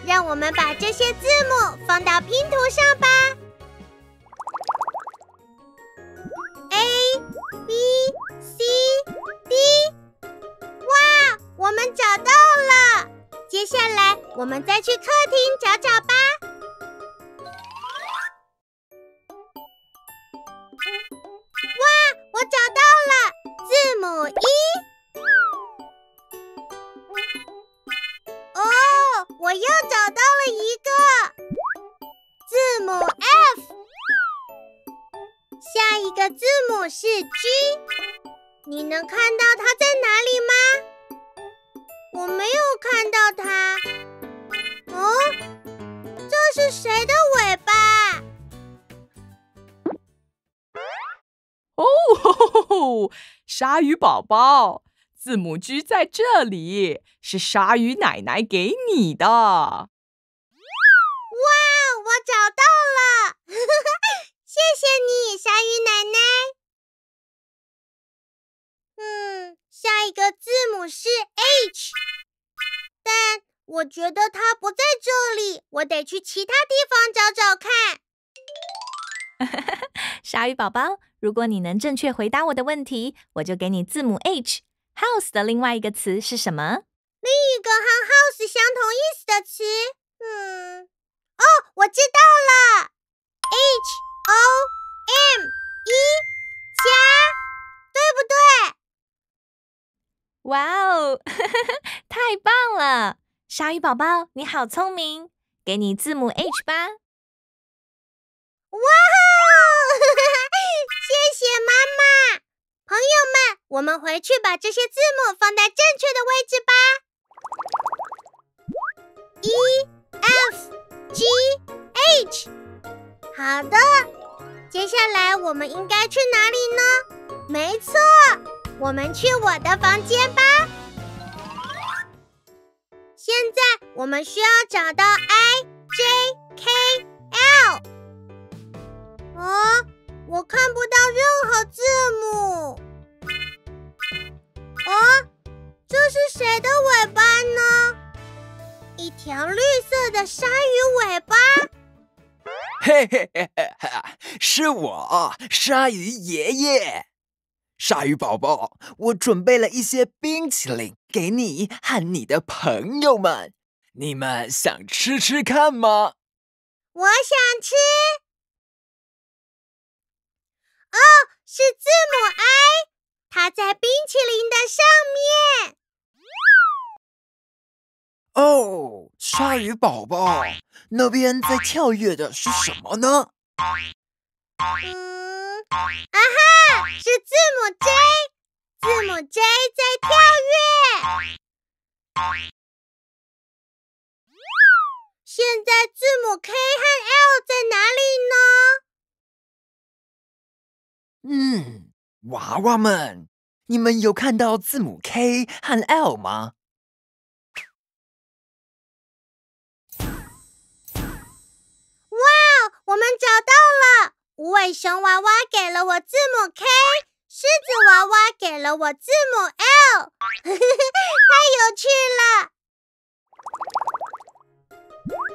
让我们把这些字母放到拼图上吧。A、B、C、D。我们找到了！接下来我们再去客厅找找吧。哇，我找到了字母 E。哦，我又找到了一个字母 F。下一个字母是 G，你能看到它在哪里吗？我没有看到它。哦，这是谁的尾巴？哦，吼吼吼鲨鱼宝宝，字母居在这里，是鲨鱼奶奶给你的。哇，我找到了！谢谢你，鲨鱼奶奶。嗯，下一个字母是 H，但我觉得它不在这里，我得去其他地方找找看。鲨鱼宝宝，如果你能正确回答我的问题，我就给你字母 H。House 的另外一个词是什么？另一个和 house 相同意思的词，嗯，哦，我知道了，H O M E 家，对不对？哇哦，太棒了！鲨鱼宝宝，你好聪明，给你字母 H 吧。哇哦，谢谢妈妈！朋友们，我们回去把这些字母放在正确的位置吧。E F G H，好的。接下来我们应该去哪里呢？没错，我们去我的房间吧。现在我们需要找到 I J K L。哦，我看不到任何字母。哦，这是谁的尾巴呢？一条绿色的鲨鱼尾巴。嘿嘿嘿嘿嘿，是我，鲨鱼爷爷。鲨鱼宝宝，我准备了一些冰淇淋给你和你的朋友们，你们想吃吃看吗？我想吃。哦，是字母 I，它在冰淇淋的上面。哦，鲨鱼宝宝，那边在跳跃的是什么呢？嗯，啊哈，是字母 J，字母 J 在跳跃。现在字母 K 和 L 在哪里呢嗯，娃娃们，你们有看到字母 K 和 L 吗？哇，我们找到了！无尾熊娃娃给了我字母 K，狮子娃娃给了我字母 L，太有趣了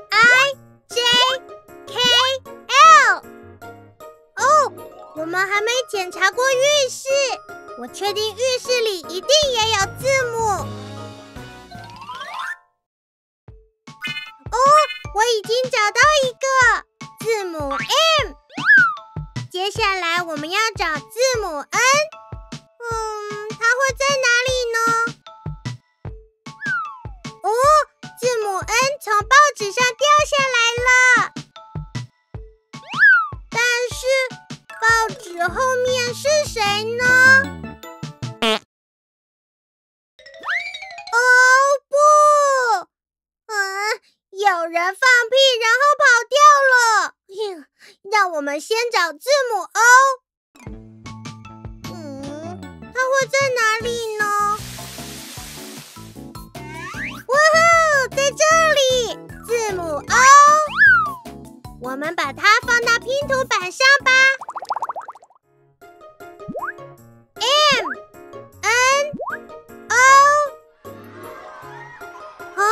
！I J K L。哦，我们还没检查过浴室，我确定浴室里一定也有字母。哦，我已经找到一个字母 M，接下来我们要找字母 N。嗯，它会在哪里呢？哦，字母 N 从报纸上掉下来了，但是报纸后面是谁呢？哦不，嗯，有人放屁。让我们先找字母 O。嗯，它会在哪里呢？哇哦，在这里，字母 O。我们把它放到拼图板上吧。M N O。啊，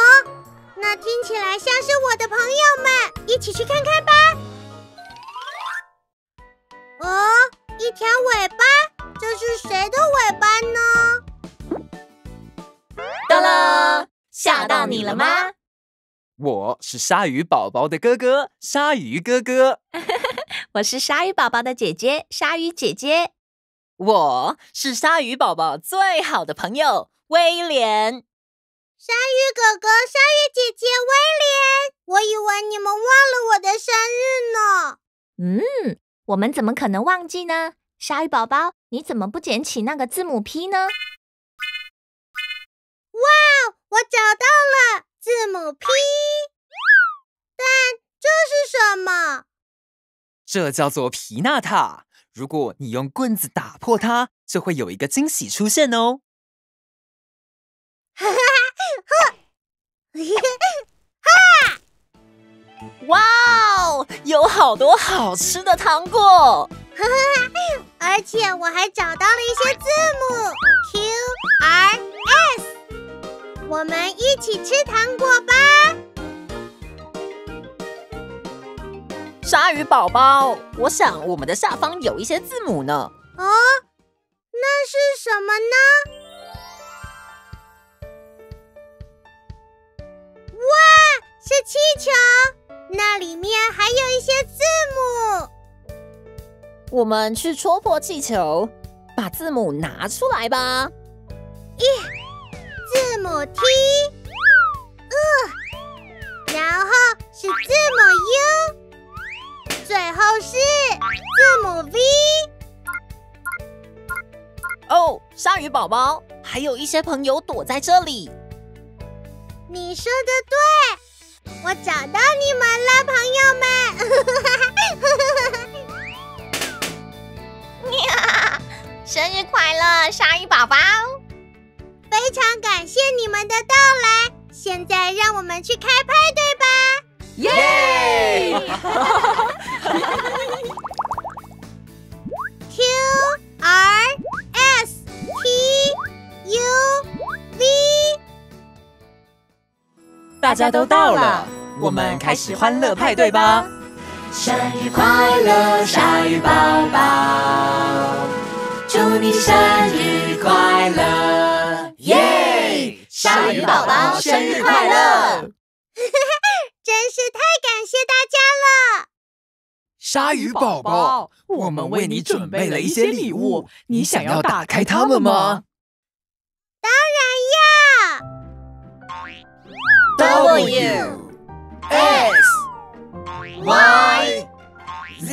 那听起来像是我的朋友们，一起去看看吧。一条尾巴，这是谁的尾巴呢？到了，吓到你了吗？我是鲨鱼宝宝的哥哥，鲨鱼哥哥。我是鲨鱼宝宝的姐姐，鲨鱼姐姐。我是鲨鱼宝宝最好的朋友威廉。鲨鱼哥哥，鲨鱼姐姐，威廉，我以为你们忘了我的生日呢。嗯，我们怎么可能忘记呢？鲨鱼宝宝，你怎么不捡起那个字母 P 呢？哇，我找到了字母 P，但这是什么？这叫做皮纳塔。如果你用棍子打破它，就会有一个惊喜出现哦。哈哈哈！哈！哇哦，有好多好吃的糖果！哈哈，而且我还找到了一些字母 Q R S，我们一起吃糖果吧。鲨鱼宝宝，我想我们的下方有一些字母呢。哦，那是什么呢？哇，是气球，那里面还有一些字母。我们去戳破气球，把字母拿出来吧。一，字母 T，呃，然后是字母 U，最后是字母 V。哦，鲨鱼宝宝，还有一些朋友躲在这里。你说的对，我找到你们了，朋友们。呀，生日快乐，鲨鱼宝宝！非常感谢你们的到来，现在让我们去开派对吧！耶！Q R S T U V，大家都到了，我们开始欢乐派对吧！生日快乐，鲨鱼宝宝！祝你生日快乐！耶！鲨鱼宝宝生日快乐！真是太感谢大家了！鲨鱼宝宝，我们为你准备了一些礼物，你想要打开它们吗？当然要！W S Y Z，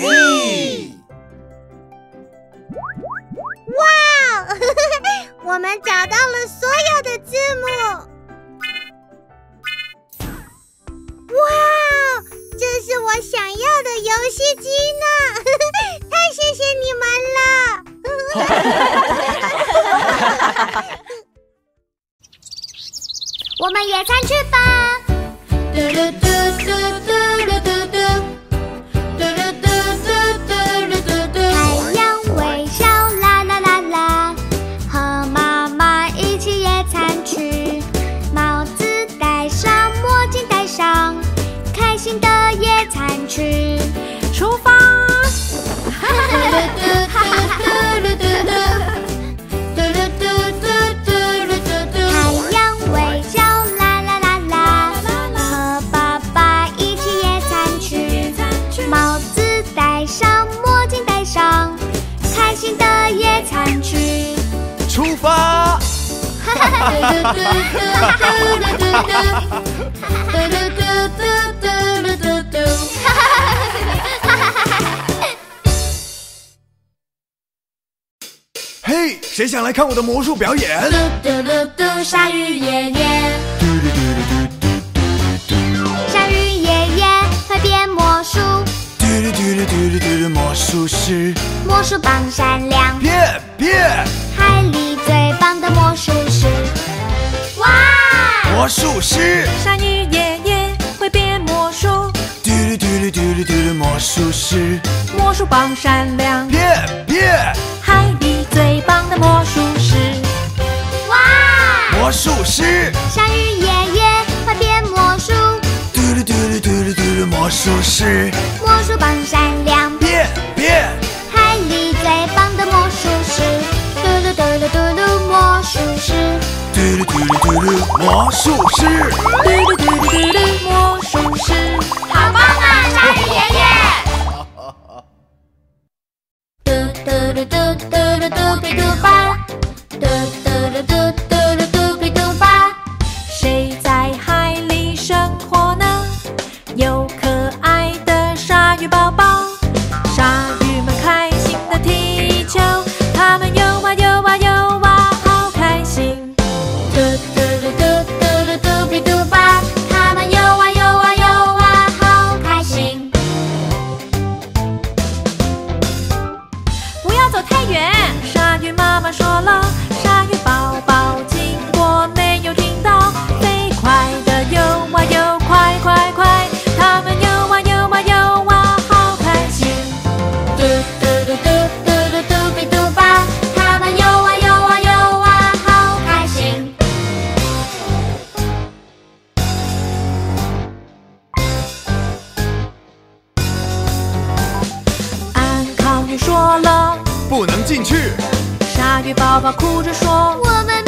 哇，我们找到了所有的字母。哇，这是我想要的游戏机呢！太谢谢你们了。我们野餐去吧！嘟噜嘟嘟嘟噜嘟嘟，嘟出发！哈哈哈哈哈！太阳微笑啦啦啦啦，和爸爸一起野餐去。帽子戴上，墨镜戴上，开心的野餐去。哈哈哈哈哈哈哈哈哈哈！谁想来看我的魔术表演？嘟嘟嘟嘟鲨鱼爷爷。嘟噜嘟噜嘟嘟嘟嘟嘟。鲨鱼爷爷会变魔术。嘟噜嘟噜嘟噜嘟噜魔术师。魔术棒闪亮变变海里最棒的魔术师。哇！魔术师。鲨鱼爷爷会变魔术。嘟噜嘟噜嘟噜嘟噜魔术师。魔术棒闪亮变变最棒的魔术师，哇！魔术师，鲨鱼爷爷快变魔术，嘟噜嘟噜嘟噜嘟噜魔术师，魔术棒闪亮，变变，海里最棒的魔术师，嘟噜嘟噜嘟噜魔术师，嘟噜嘟噜嘟噜魔术师，嘟噜嘟噜嘟噜魔术师，好棒啊，鲨鱼爷爷。do do do do do do do ba do do 宝宝哭着说我们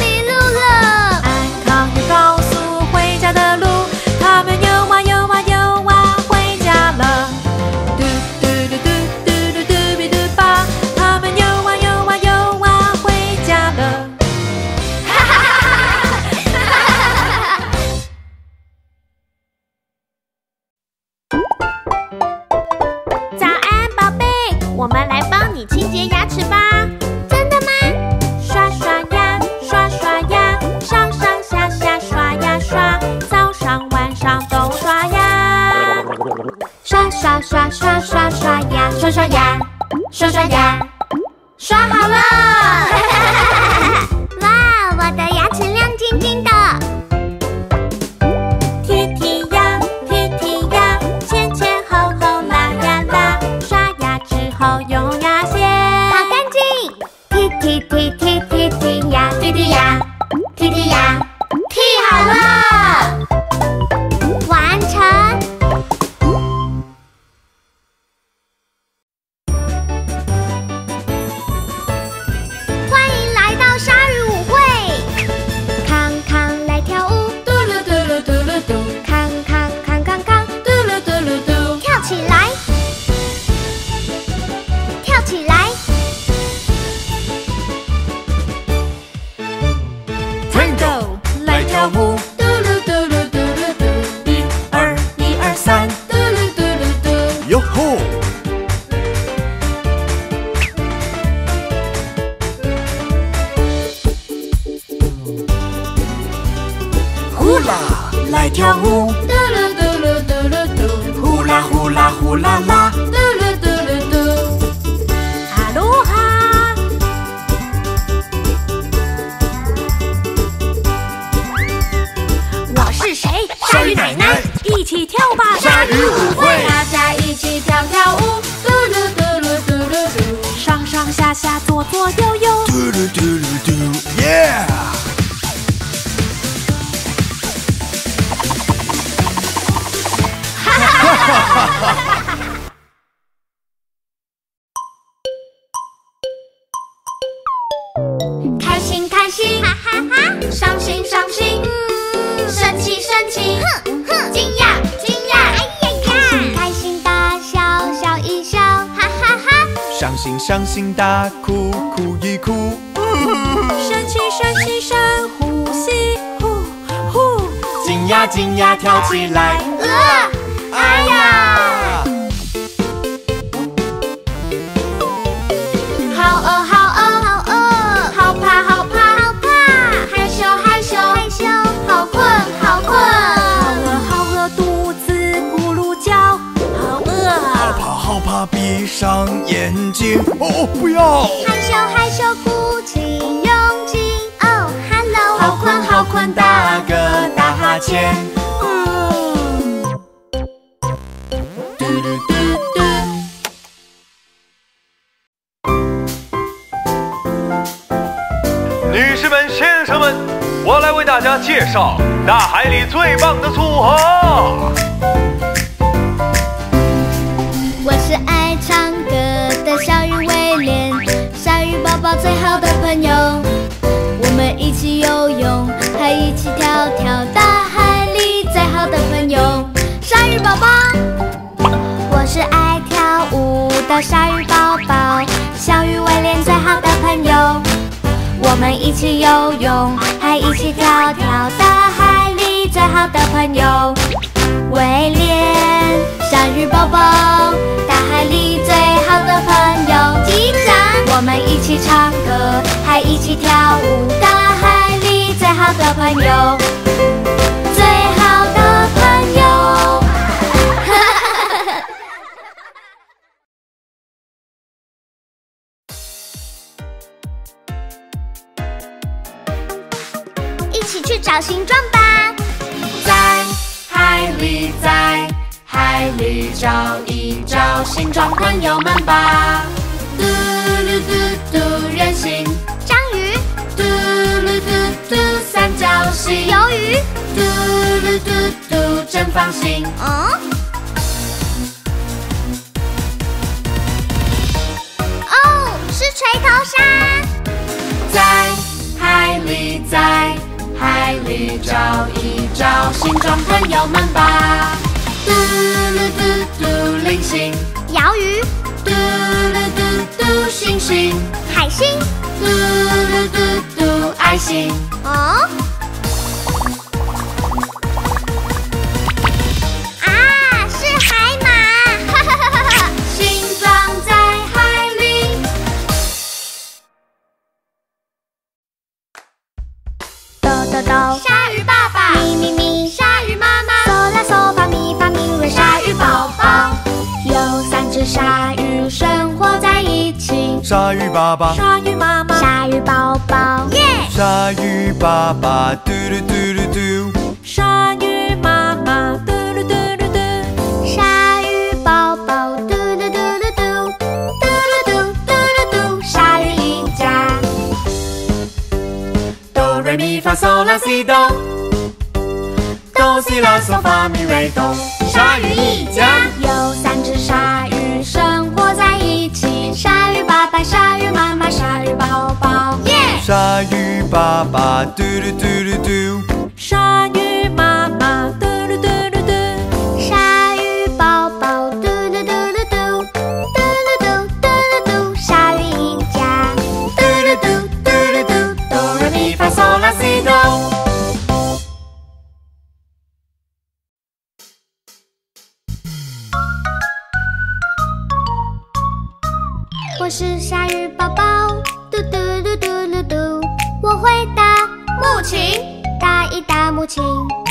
吹头沙在海里在海里找一找心中朋友们吧。嘟噜嘟嘟菱形摇鱼。嘟噜嘟嘟星星。海星。嘟噜嘟嘟爱心。哦。鲨鱼妈妈，鲨鱼宝宝，耶！鲨鱼爸爸，嘟噜嘟噜嘟，鲨鱼妈妈，嘟噜嘟噜嘟，鲨鱼宝宝，嘟噜嘟噜嘟，嘟噜嘟嘟噜嘟，鲨鱼一家。哆来咪发嗦啦西哆，哆西啦嗦发咪瑞哆，鲨鱼一家。有。do ba ba do do do do do. 母亲。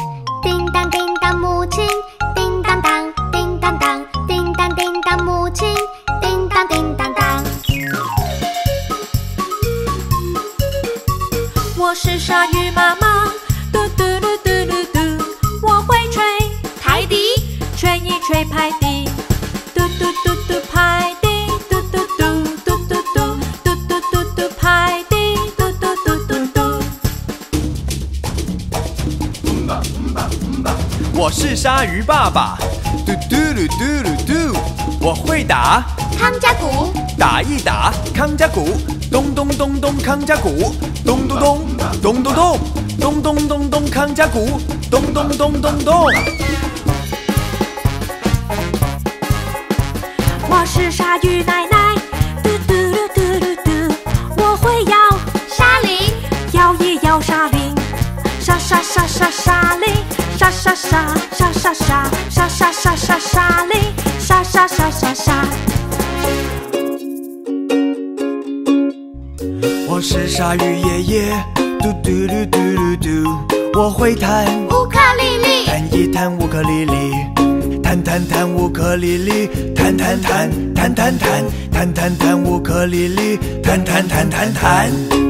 是鲨鱼爸爸。嘟嘟噜嘟噜嘟，我会打。康家鼓，打一打。康家鼓，咚咚咚咚康家鼓，咚咚咚。咚咚咚。咚咚咚咚康家鼓，咚咚咚咚咚。沙沙沙沙沙沙沙沙沙沙沙哩，沙沙沙沙沙。我是鲨鱼爷爷，嘟嘟噜嘟噜嘟，我会弹乌克丽丽，弹一弹乌克丽丽，弹弹弹乌克丽丽，弹弹弹弹弹弹弹弹弹乌克丽丽，弹弹弹弹弹。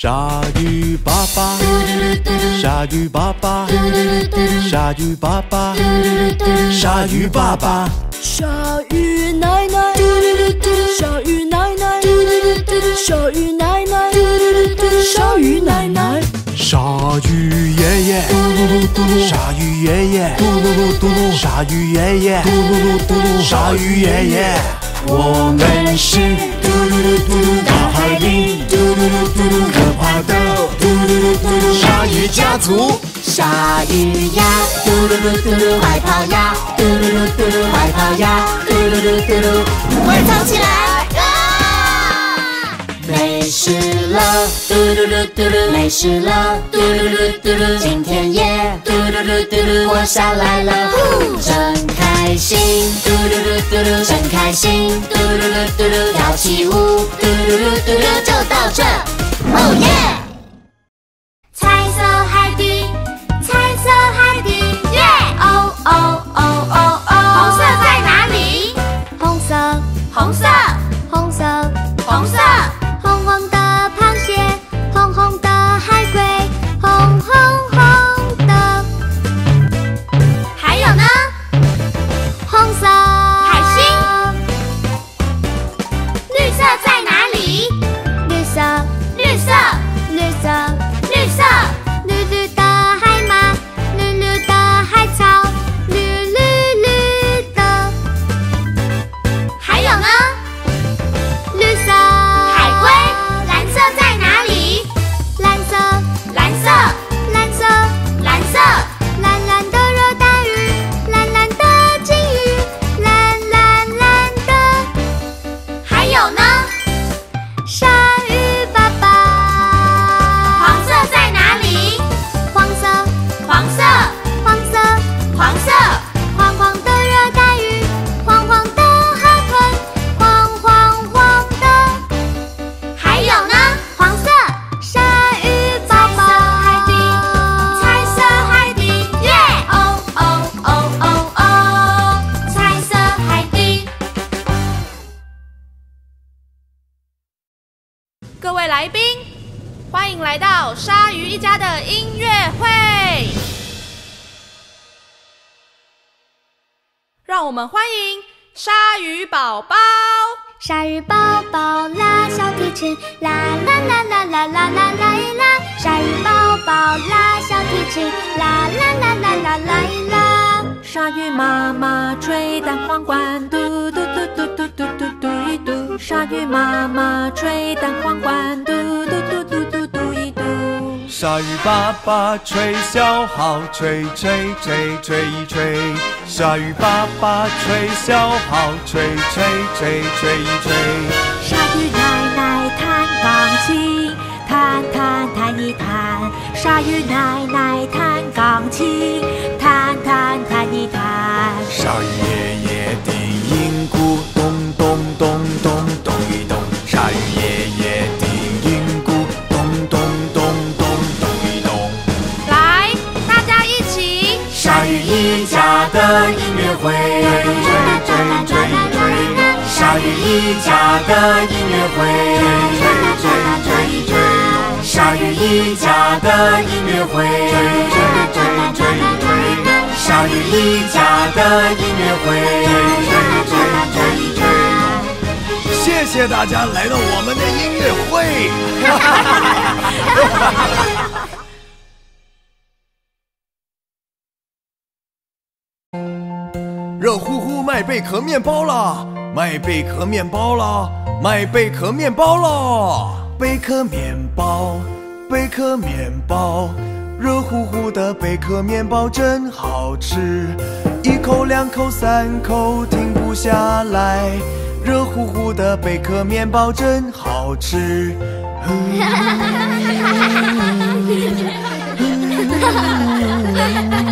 鲨鱼爸爸，鲨鱼爸爸，鲨鱼爸爸，鲨鱼爸爸，鲨鱼奶奶，鲨鱼奶奶，鲨鱼奶奶，鲨鱼奶奶。鲨鱼爷爷，鲨鱼爷爷，鲨鱼爷爷，鲨鱼爷爷，我们是大海里可怕的鲨鱼家族。鲨鱼呀，嘟噜噜嘟噜，快跑呀！嘟噜噜嘟噜，快跑呀！嘟噜噜嘟噜，快藏起来！没事了，嘟噜噜嘟噜，没事了，嘟噜噜嘟噜，今天也嘟噜噜嘟噜活下来了，真开心，嘟噜噜嘟噜，真开心，嘟噜噜嘟噜，跳起舞，嘟噜噜嘟噜，就到这，哦耶！我们欢迎鲨鱼宝宝。鲨鱼宝宝拉小提琴，啦啦啦啦啦啦啦啦啦。鲨鱼宝宝拉小提琴，啦啦啦啦啦啦啦。鲨鱼妈妈吹单簧管，嘟嘟嘟嘟嘟嘟嘟嘟一嘟。鲨鱼妈妈吹单簧管，嘟嘟嘟嘟嘟。鲨鱼爸爸吹小号，吹吹吹吹一吹。鲨鱼爸爸吹小号，吹吹吹吹一吹。鲨鱼奶奶弹钢琴，弹弹弹一弹。鲨鱼奶奶弹钢琴，弹弹弹一弹。鲨鱼爷爷定音鼓，咚咚咚咚咚一咚。鲨鱼爷爷一家的音乐会，追追追追，鲨鲨鱼一家的音乐会，鲨鱼一家的音乐会。谢谢大家来到我们的音乐会。热乎乎卖贝壳面包啦！卖贝壳面包啦！卖贝壳面包啦！贝壳面包，贝壳面包，热乎乎的贝壳面包真好吃，一口两口三口停不下来。热乎乎的贝壳面包真好吃。贝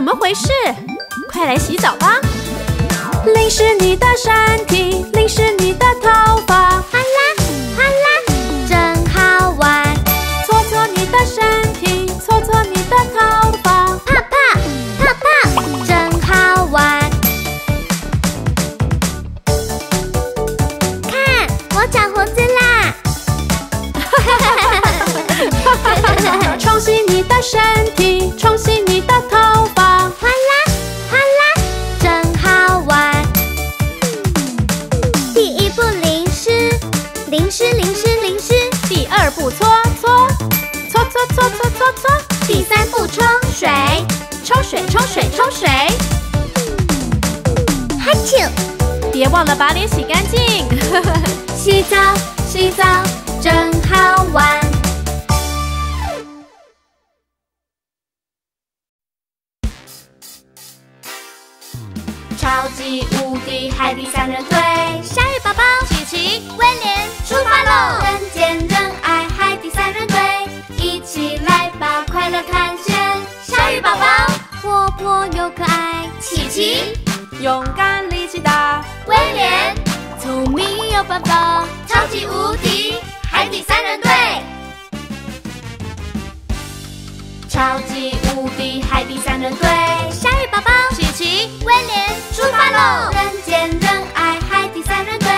怎么回事？快来洗澡吧！淋湿你的身体，淋湿你的头发，冲洗你的身体，冲洗你的头发，哗啦哗啦，真好玩。第一步淋湿，淋湿淋湿淋湿。第二步搓搓，搓搓搓搓搓搓。第三步冲水，冲水冲水冲水。哈啾！别忘了把脸洗干净。洗澡洗澡，真好玩。超级无敌海底三人队，鲨鱼宝宝、琪琪、威廉出发喽！人见人爱海底三人队，一起来吧快乐探险。鲨鱼宝宝活泼又可爱，琪琪勇敢力气大，威廉聪明有办法，超级无敌海底三人队。超级无敌海底三人队，人见人爱海底三人队，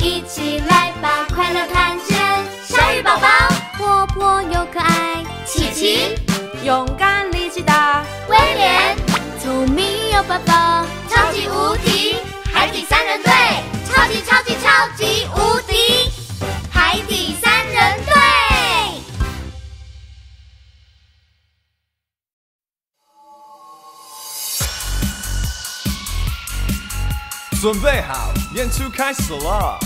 一起来吧快乐探险。鲨鱼宝宝活泼又可爱，琪琪勇敢力气大，威廉聪明有办法，超级无敌海底三人队，超级超级超级无敌准备好，演出开始了。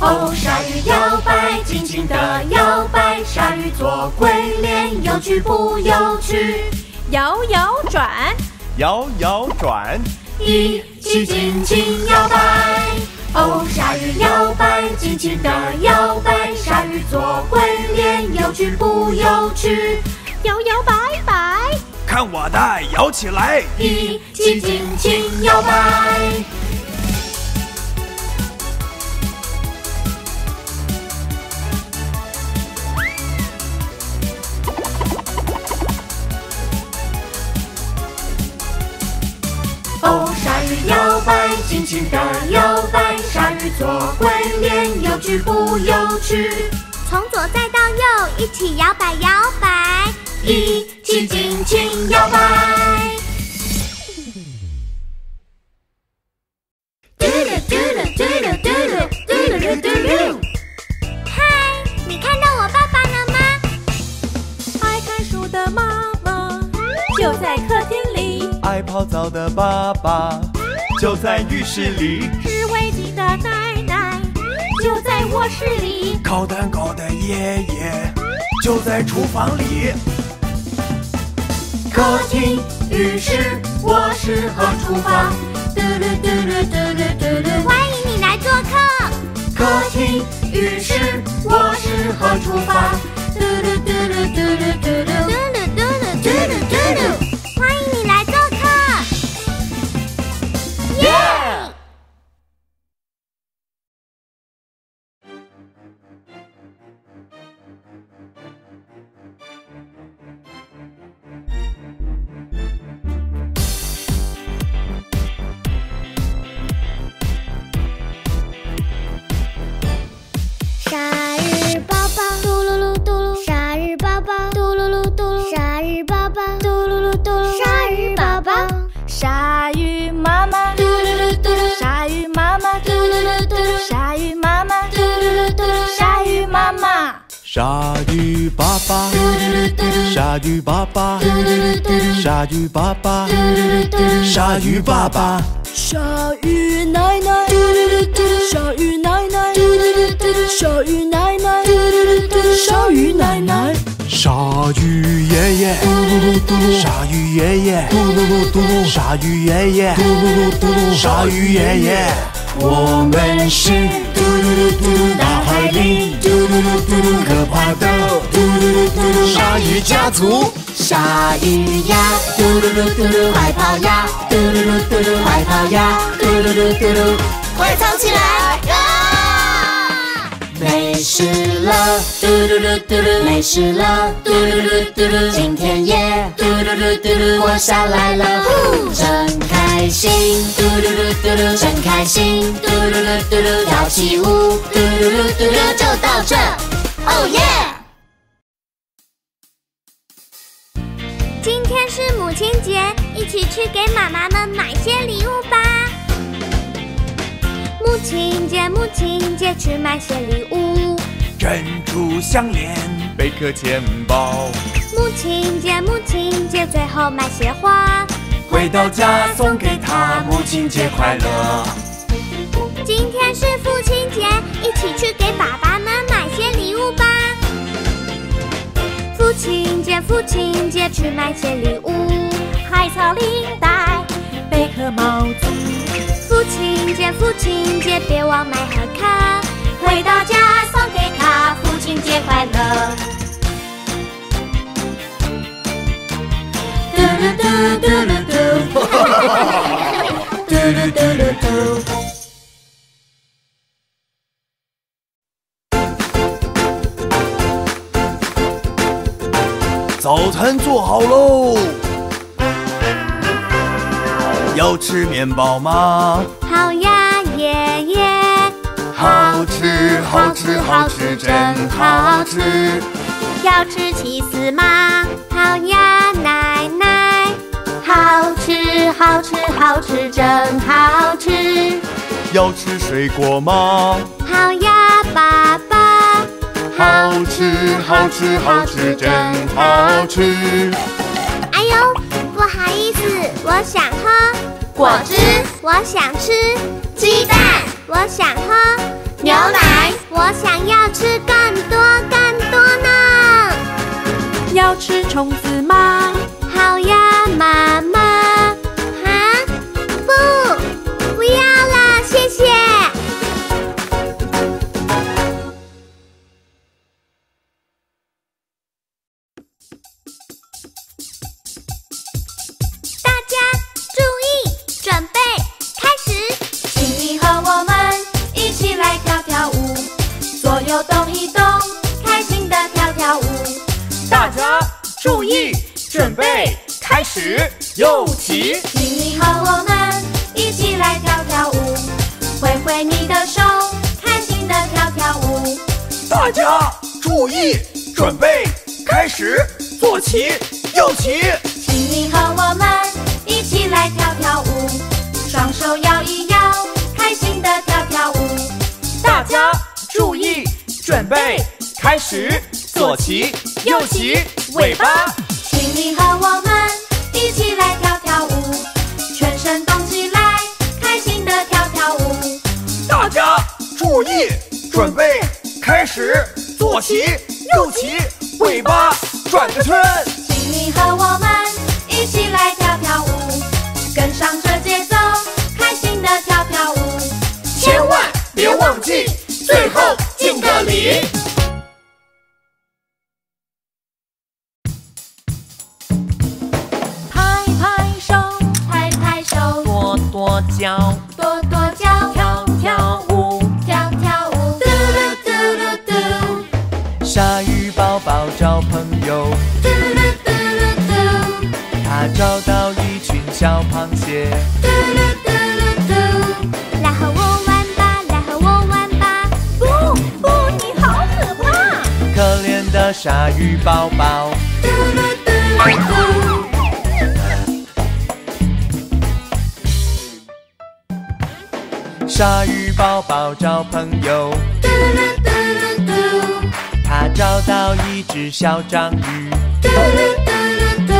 哦，鲨鱼摇摆，尽情的摇摆，鲨鱼做鬼脸，有趣不有趣？摇摇转，摇摇转，一起尽情摇摆。哦，鲨鱼摇摆，尽情的摇摆，鲨鱼做鬼脸，有趣不有趣？摇摇摆摆，看我的，摇起来！一起尽情摇摆。尽情的摇摆，鲨鱼做鬼脸，有趣不有趣？从左再到右，一起摇摆摇摆，一起尽情摇摆。嘟噜嘟噜嘟噜嘟噜嘟噜噜嘟噜。嗨，你看到我爸爸了吗？爱看书的妈妈就在客厅里，爱泡澡的爸爸就在浴室里，只为你的奶奶就在卧室里，烤蛋糕的爷爷就在厨房里，客厅、浴室、卧室和厨房，嘟噜嘟噜嘟噜嘟噜，欢迎你来做客。客厅、浴室、卧室和厨房，嘟噜嘟噜嘟噜嘟噜嘟噜嘟噜嘟噜嘟噜。鲨鱼爸爸，鲨鱼爸爸，鲨鱼爸爸，鲨鱼爸爸，鲨鱼奶奶，鲨鱼奶奶，鲨鱼奶奶，鲨鱼奶奶，鲨鱼爷爷，鲨鱼爷爷，鲨鱼爷爷，鲨鱼爷爷，我们是。嘟噜噜嘟噜，大海里嘟噜噜嘟噜，可怕的嘟噜噜嘟噜，鲨鱼家族。鲨鱼呀，嘟噜噜嘟噜，快跑呀！嘟噜噜嘟噜，快跑呀！嘟噜噜嘟噜，快藏起来！啊！没事了，嘟噜噜嘟噜，没事了，嘟噜噜嘟噜，今天也嘟噜噜嘟噜活下来了，真开心！嘟噜噜嘟噜，真开心！嘟噜噜嘟噜，跳起舞！嘟噜噜嘟噜，就到这，哦耶！今天是母亲节，一起去给妈妈们买些礼物吧。母亲节，母亲节，去买些礼物。珍珠项链，贝壳钱包，母亲节，母亲节，最后买些花。回到家送给她，母亲节快乐。今天是父亲节，一起去给爸爸们买些礼物吧。父亲节，父亲节，去买些礼物。海草领带，贝壳帽子，父父亲节，别忘买贺卡。回到家送给他，父亲节快乐。嘟噜嘟嘟噜嘟，嘟噜嘟噜嘟。早餐做好喽，要吃面包吗？好呀，爷爷。好吃，好吃，好吃，真好吃。要吃起司吗？好呀，奶奶。好吃，好吃，好吃，真好吃。要吃水果吗？好呀，爸爸。好吃，好吃，好吃，真好吃。哎呦，不好意思，我想喝果汁，我想吃鸡蛋，我想喝牛奶，我想要吃更多更多呢。要吃虫子吗？好呀，妈妈。注意，准备，开始，右起。请你和我们一起来跳跳舞，挥挥你的手，开心的跳跳舞。大家注意，准备，开始，左起，右起。请你和我们一起来跳跳舞，双手摇一摇，开心的跳跳舞。大家注意，准备，开始，左起，右起，尾巴。请你和我们一起来跳跳舞，全身动起来，开心的跳跳舞。大家注意，准备，开始，左起，右起，尾巴转个圈。请你和我们一起来跳跳舞，跟上这节奏，开心的跳跳舞。千万别忘记，最后敬个礼。叫，跺跺脚，跳跳舞。跳跳舞，嘟噜嘟噜嘟，鲨鱼宝宝找朋友，嘟噜嘟噜嘟，他找到一群小螃蟹。嘟噜嘟噜嘟。来和我玩吧，来和我玩吧，不不，你好可怕！可怜的鲨鱼宝宝，嘟噜嘟噜嘟。鲨鱼宝宝找朋友，嘟噜嘟噜嘟，他找到一只小章鱼。嘟噜嘟噜嘟。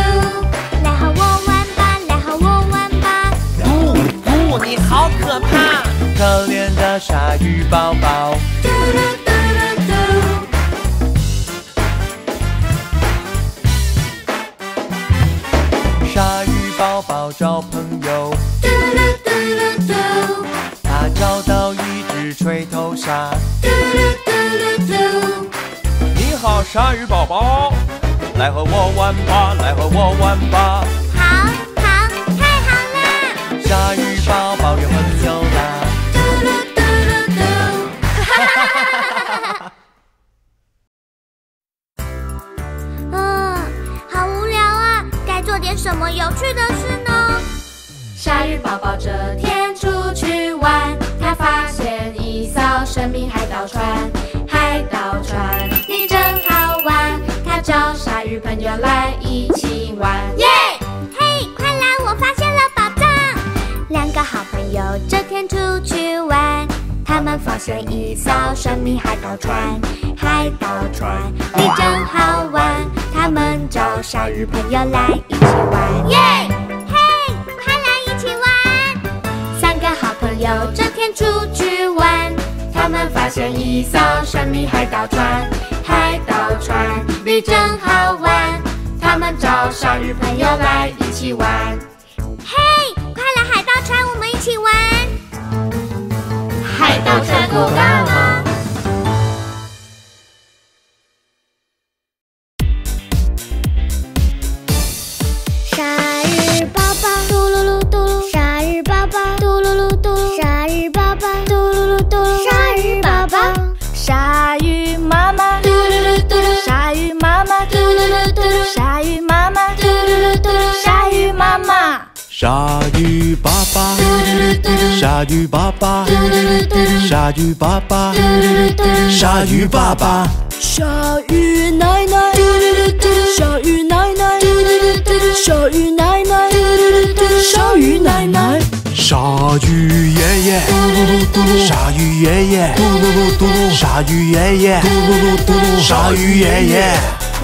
来和我玩吧，来和我玩吧，不不，你好可怕！可怜的鲨鱼宝宝，嘟噜嘟噜嘟。鲨鱼宝宝找朋友，锤头鲨。嘟噜嘟噜嘟。你好，鲨鱼宝宝，来和我玩吧，来和我玩吧。好，好，太好啦！鲨鱼宝宝也很有秘海盗船。海盗船，你真好玩，他找鲨鱼朋友来一起玩。耶！嘿，快来，我发现了宝藏！两个好朋友这天出去玩，他们发现一艘神秘海盗船。海盗船，你真好玩，他们找鲨鱼朋友来一起玩。耶！嘿，快来一起玩！三个好朋友这天出去玩，他们发现一艘神秘海盗船。海盗船，你真好玩，他们找鲨鱼朋友来一起玩。嘿，快来海盗船，我们一起玩！海盗船够大吗？鲨鱼爸爸，鲨鱼爸爸，鲨鱼爸爸，鲨鱼爸爸，鲨鱼奶奶，鲨鱼奶奶，鲨鱼奶奶，鲨鱼奶奶。鲨鱼爷爷，鲨鱼爷爷，鲨鱼爷爷，鲨鱼爷爷，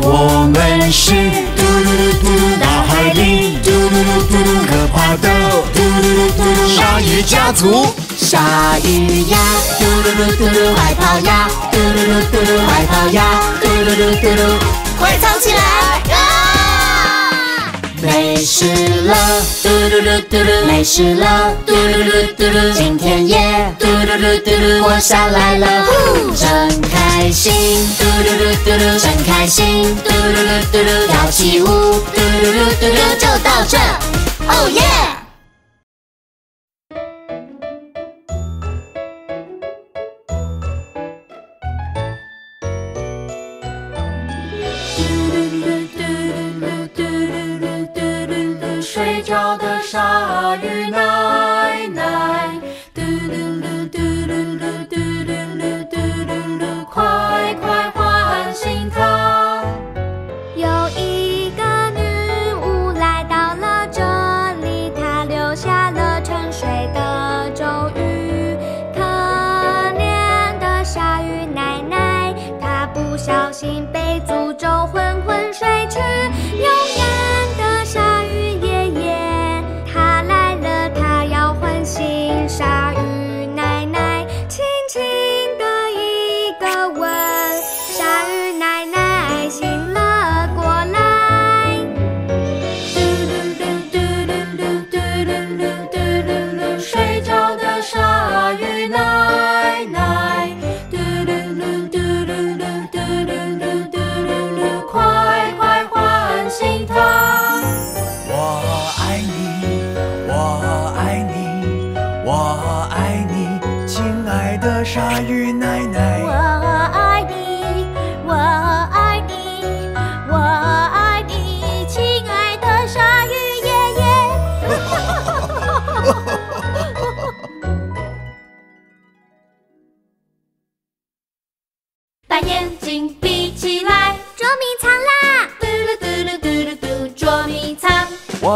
我们是嘟嘟嘟嘟嘟大海里嘟嘟嘟嘟可怕的嘟嘟嘟嘟鲨鱼家族。鲨鱼呀嘟嘟嘟嘟嘟快跑呀嘟嘟嘟嘟嘟快跑呀嘟嘟嘟嘟嘟快藏起来。啊！没事了，嘟噜噜嘟噜，没事了，嘟噜噜嘟。噜，今天也嘟噜噜嘟噜活下来了，真开心，嘟噜噜嘟噜，真开心，嘟噜噜嘟。噜，跳起舞，嘟噜噜嘟。噜，就到这，哦耶！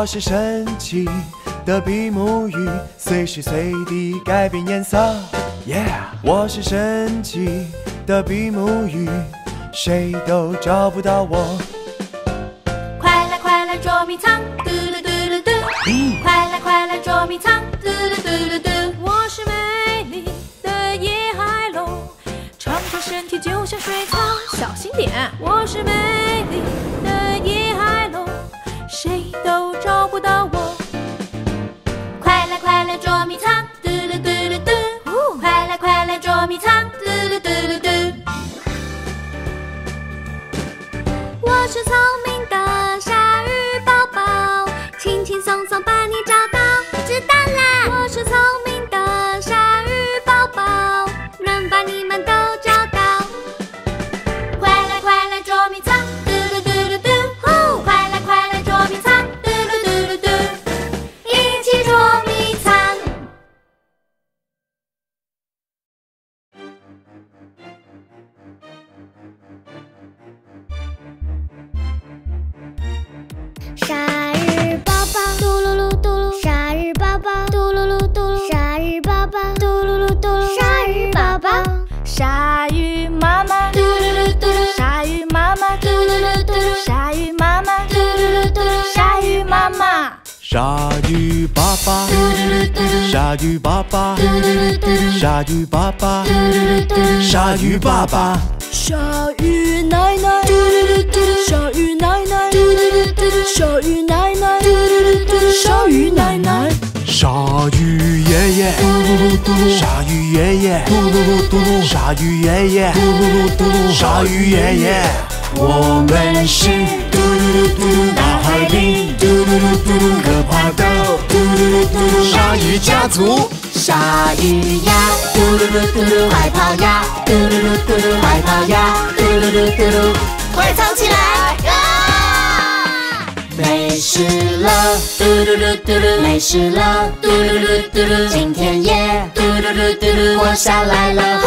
我是神奇的比目鱼，随时随地改变颜色。Yeah，我是神奇的比目鱼，谁都找不到我。快来快来捉迷藏，嘟噜嘟噜嘟。快来快来捉迷藏，嘟噜嘟噜嘟。我是美丽的野海龙，长长身体就像水草，小心点。我是美耶，我们是嘟嘟嘟嘟噜，大海里嘟嘟嘟嘟噜，可怕的嘟噜噜嘟噜，鲨鱼家族。鲨鱼呀，嘟噜噜嘟噜，快跑呀！嘟噜噜嘟噜，快跑呀！嘟噜噜嘟噜，快藏起来！啊！没事了，嘟噜噜嘟噜，没事了，嘟噜噜嘟噜，今天也嘟噜噜嘟噜活下来了，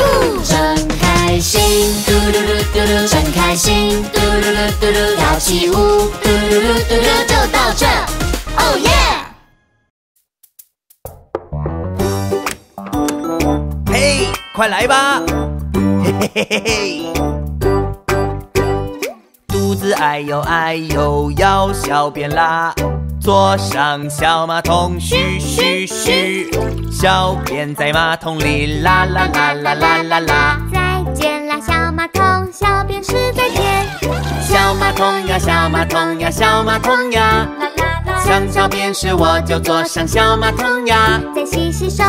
真开心！嘟噜噜嘟噜，真开心！嘟噜噜嘟噜，跳起舞！嘟噜噜嘟噜，就到这，哦耶！嘿，快来吧！嘿嘿嘿嘿嘿。肚子哎呦哎呦，要小便啦，坐上小马桶，嘘嘘嘘，小便在马桶里，啦啦啦啦啦啦啦。再见啦，小马桶，小便是再见。小马桶呀，小马桶呀，小马桶呀，啦啦啦，想小便时我就坐上小马桶呀。再洗洗手。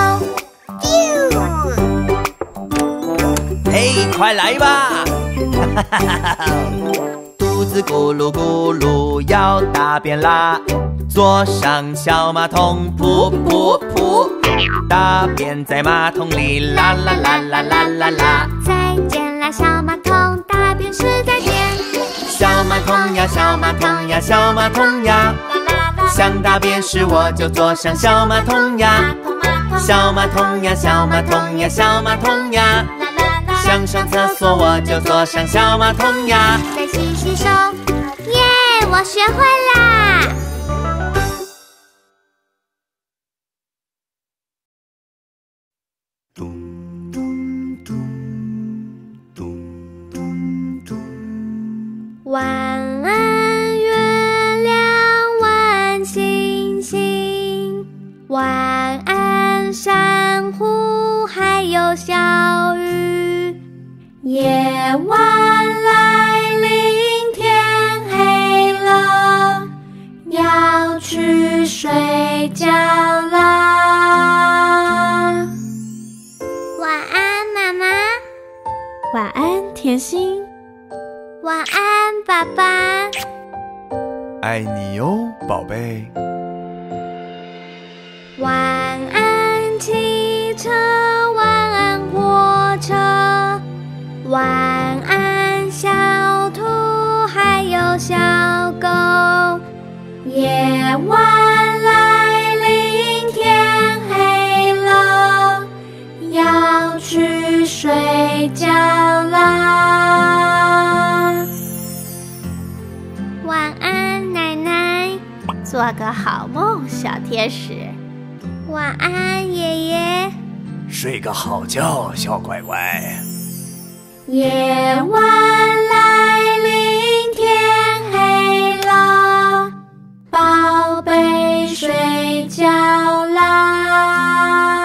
嘿，快来吧！肚子咕噜咕噜要大便啦，坐上小马桶，噗噗噗，大便在马桶里，啦啦啦啦啦啦啦。再见啦，小马桶，大便是再见。小马桶呀，小马桶呀，小马桶呀，想大便时我就坐上小马桶呀。小马桶呀，小马桶呀，小马桶呀，想上厕所我就坐上小马桶呀。再洗洗手。耶，我学会啦！晚安，月亮，晚安，星星，晚安，珊瑚，还有小鱼。夜晚睡觉啦。晚安，妈妈。晚安，甜心。晚安，爸爸。爱你哟，宝贝。晚安，汽车。晚安，火车晚安，小兔还有小狗。夜晚睡觉啦。晚安，奶奶。做个好梦，小天使。晚安，爷爷。睡个好觉，小乖乖。夜晚来临，天黑了，宝贝睡觉啦。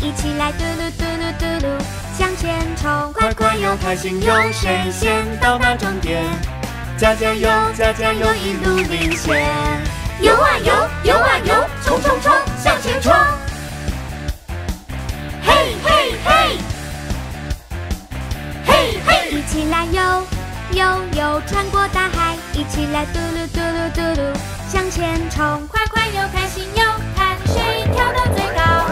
一起来嘟噜嘟噜嘟噜向前冲，快快又开心又谁先到达终点？加加油，加加油，一路领先。游啊游，游啊游，冲冲冲，向前冲！嘿嘿嘿，嘿嘿，一起来游游游，穿过大海，一起来嘟噜嘟噜嘟噜向前冲，快快又开心又看谁跳得最高，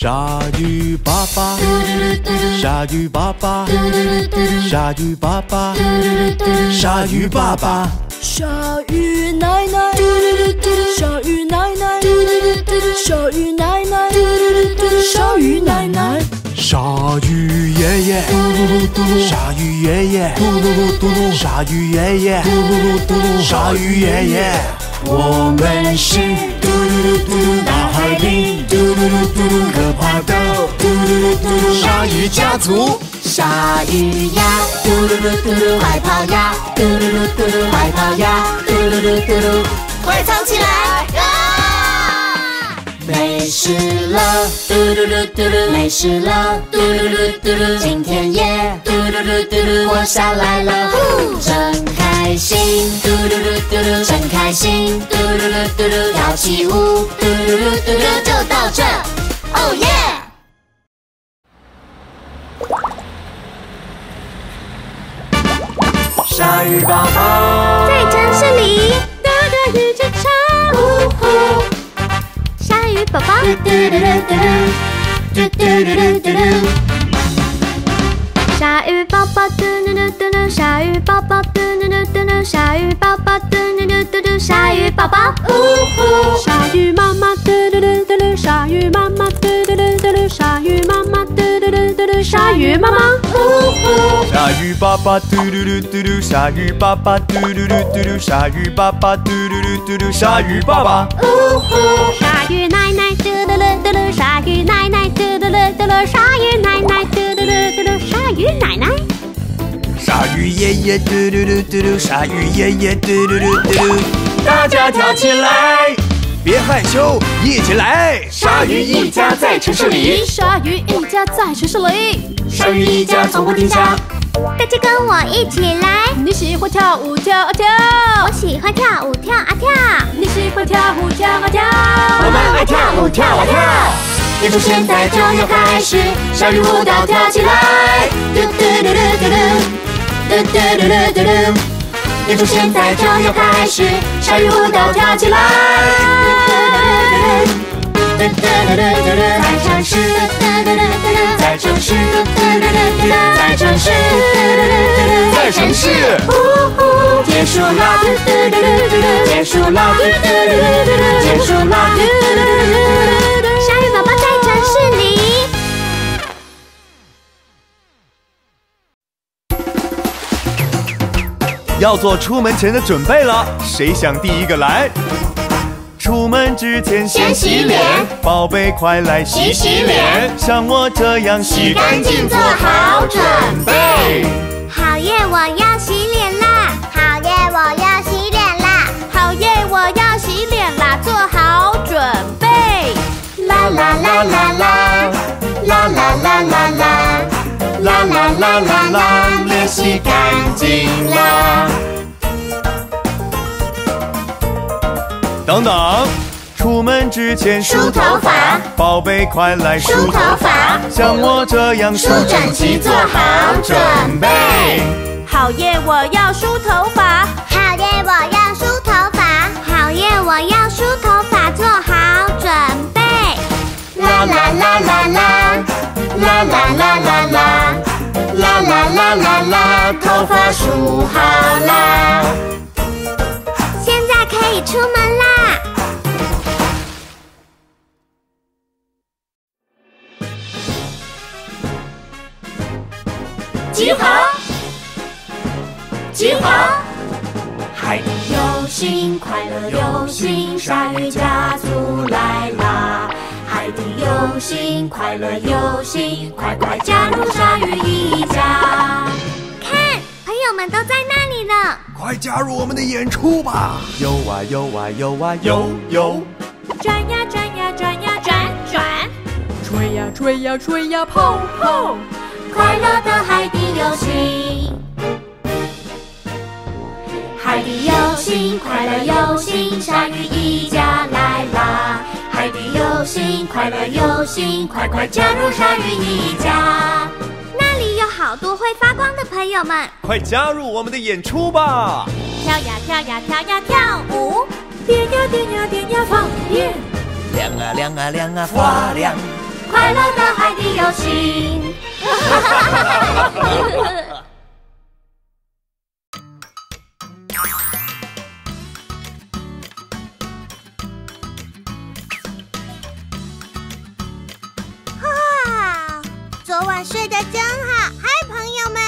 鲨鱼爸爸，鲨鱼爸爸，鲨鱼爸爸，鲨鱼爸爸，鲨鱼奶奶，鲨鱼奶奶，鲨鱼奶奶，鲨鱼奶奶。鲨鱼爷爷，鲨鱼爷爷，鲨鱼爷爷，鲨鱼爷爷，我们是嘟噜嘟噜大海里嘟噜嘟噜可怕的嘟噜嘟噜鲨鱼家族。鲨鱼呀，嘟噜噜嘟噜，快跑呀，嘟噜噜嘟噜，快跑呀，嘟噜噜嘟噜，快藏起来！啊！没事了，嘟噜噜嘟噜，没事了，嘟噜噜嘟噜，今天也嘟噜噜嘟噜活下来了，真开心，嘟噜噜嘟噜，真开心，嘟噜噜嘟。噜，跳起舞，嘟噜噜嘟噜，就到这，哦耶！鲨鱼宝宝，在城市里，大大雨着茶，呜呼。宝宝。嘟嘟嘟嘟嘟嘟嘟嘟嘟嘟嘟嘟鲨鱼宝宝，嘟噜噜嘟噜，嘟嘟嘟。鲨鱼宝宝嘟噜噜嘟噜，鲨鱼宝宝嘟噜噜嘟噜，鲨鱼宝宝嘟嘟，鲨鱼宝宝，呜呼。鲨鱼妈妈嘟噜噜嘟噜，鲨鱼妈妈嘟噜噜嘟噜，鲨鱼妈妈嘟嘟嘟嘟嘟，鲨鱼妈妈，呜呼。鲨鱼爸爸嘟噜噜嘟噜，鲨鱼爸爸嘟噜噜嘟噜，鲨鱼爸爸嘟噜噜嘟噜，鲨鱼爸爸。呜呼。鲨鱼奶奶嘟噜噜嘟噜，鲨鱼奶奶嘟噜噜嘟噜，鲨鱼奶奶嘟噜噜嘟噜，鲨鱼奶奶。鲨鱼爷爷嘟嘟嘟嘟嘟，鲨鱼爷爷嘟嘟嘟嘟噜，大家跳起来，别害羞，一起来！鲨鱼一家在城市里，鲨鱼一家在城市里，鲨鱼一家从不停下。大家跟我一起来，你喜欢跳舞跳啊跳，我喜欢跳舞跳啊跳，你喜欢跳舞跳啊跳，我们爱跳舞跳啊跳。演出现在就要开始，鲨鱼舞蹈跳起来，嘟嘟噜噜嘟噜，嘟嘟噜噜嘟噜。演出现在就要开始，鲨鱼舞蹈跳起来，嘟嘟嘟噜，嘟嘟嘟噜，在城市，嘟嘟嘟嘟嘟噜，在城市，嘟嘟噜噜嘟，在城市，嘟嘟噜噜嘟，在城市。呜呼，结束啦，嘟嘟噜噜嘟噜，结束啦，嘟嘟噜噜嘟噜，结束啦，嘟嘟噜噜嘟要做出门前的准备了。谁想第一个来？出门之前先洗脸，宝贝快来洗洗脸，像我这样洗干净，做好准备。好耶，我要洗脸啦！好耶，我要洗脸啦！好耶，我要洗脸啦！做好准备。啦啦啦啦啦，啦啦啦啦啦，脸洗干净啦。等等，出门之前梳头发，宝贝快来梳头发，像我这样梳整齐，做好准备。好耶，我要梳头发。好耶，我要梳头发。好耶，我要梳头发，做好准备。啦啦啦啦啦，啦啦啦啦啦，啦啦啦头发梳好啦。现在可以出门啦！集合！集合！海底游行，快乐游行，鲨鱼家族来啦！海底游行，快乐游行，快快加入鲨鱼一家！看，朋友们都在那里呢！快加入我们的演出吧！游啊游啊游啊游游，转呀转呀转呀转转，吹呀吹呀吹呀泡泡。快乐的海底游行，海底游行，快乐游行，鲨鱼一家来啦！海底游行，快乐游行，快快加入鲨鱼一家！那里有好多会发光的朋友们，快加入我们的演出吧！跳呀跳呀跳呀跳舞，点呀点呀点呀放电，亮啊亮啊亮啊发亮！快乐的海底游行。昨晚睡得真好！嗨，朋友们，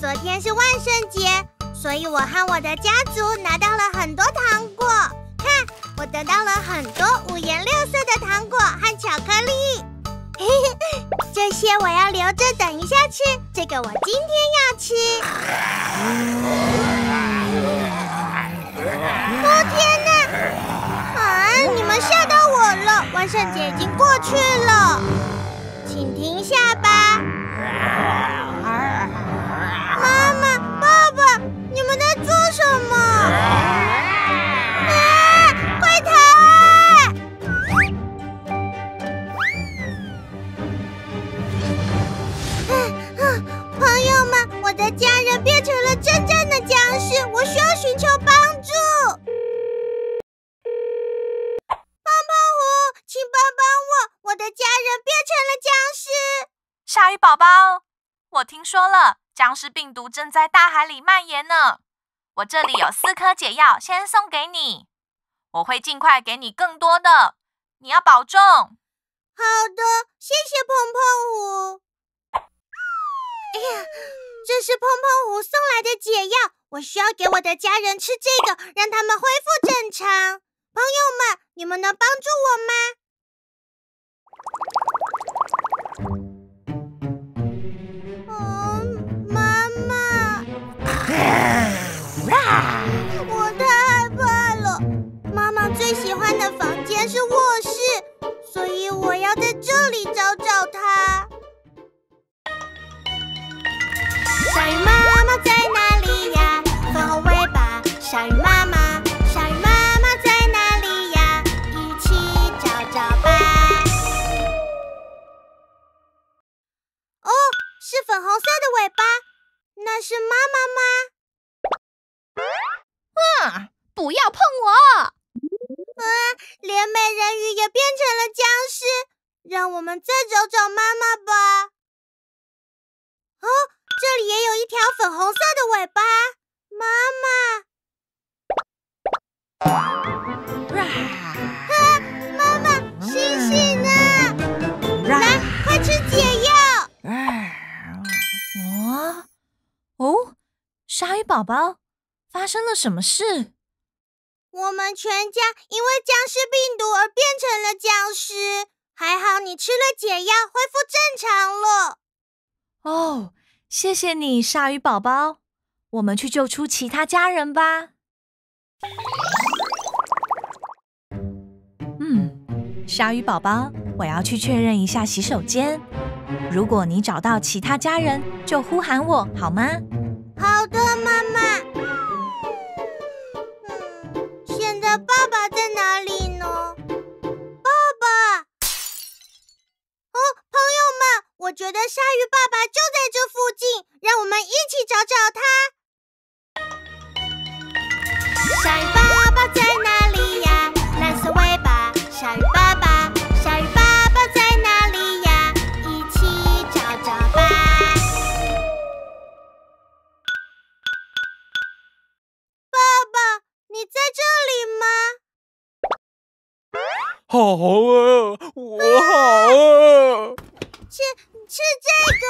昨天是万圣节，所以我和我的家族拿到了很多糖果。看，我得到了很多五颜六色的糖果和巧克力。嘿嘿，这些我要留着，等一下吃。这个我今天要吃。哦天哪！啊，你们吓到我了！万圣节已经过去了，请停下吧。妈妈、爸爸，你们在做什么？啊！快逃啊！朋友们，我的家人变成了真正的僵尸，我需要寻求帮助。胖胖虎，请帮帮我，我的家人变成了僵尸。鲨鱼宝宝，我听说了，僵尸病毒正在大海里蔓延呢。我这里有四颗解药，先送给你。我会尽快给你更多的，你要保重。好的，谢谢碰碰虎。哎呀，这是碰碰虎送来的解药，我需要给我的家人吃这个，让他们恢复正常。朋友们，你们能帮助我吗？嗯，妈妈，我太害怕了。妈妈最喜欢的房间是卧室，所以我要在这里找找她。鲨鱼妈妈在哪里呀？粉红尾巴，鲨鱼粉红色的尾巴，那是妈妈吗？嗯，不要碰我！啊，连美人鱼也变成了僵尸，让我们再找找妈妈吧。哦，这里也有一条粉红色的尾巴，妈妈。啊，妈妈，醒醒宝宝，发生了什么事？我们全家因为僵尸病毒而变成了僵尸，还好你吃了解药，恢复正常了。哦，谢谢你，鲨鱼宝宝。我们去救出其他家人吧。嗯，鲨鱼宝宝，我要去确认一下洗手间。如果你找到其他家人，就呼喊我好吗？好的，妈妈。嗯，现在爸爸在哪里呢？爸爸！哦，朋友们，我觉得鲨鱼爸爸就在这附近，让我们一起找找他。鲨鱼爸在这里吗？好啊，我好啊。是是这个。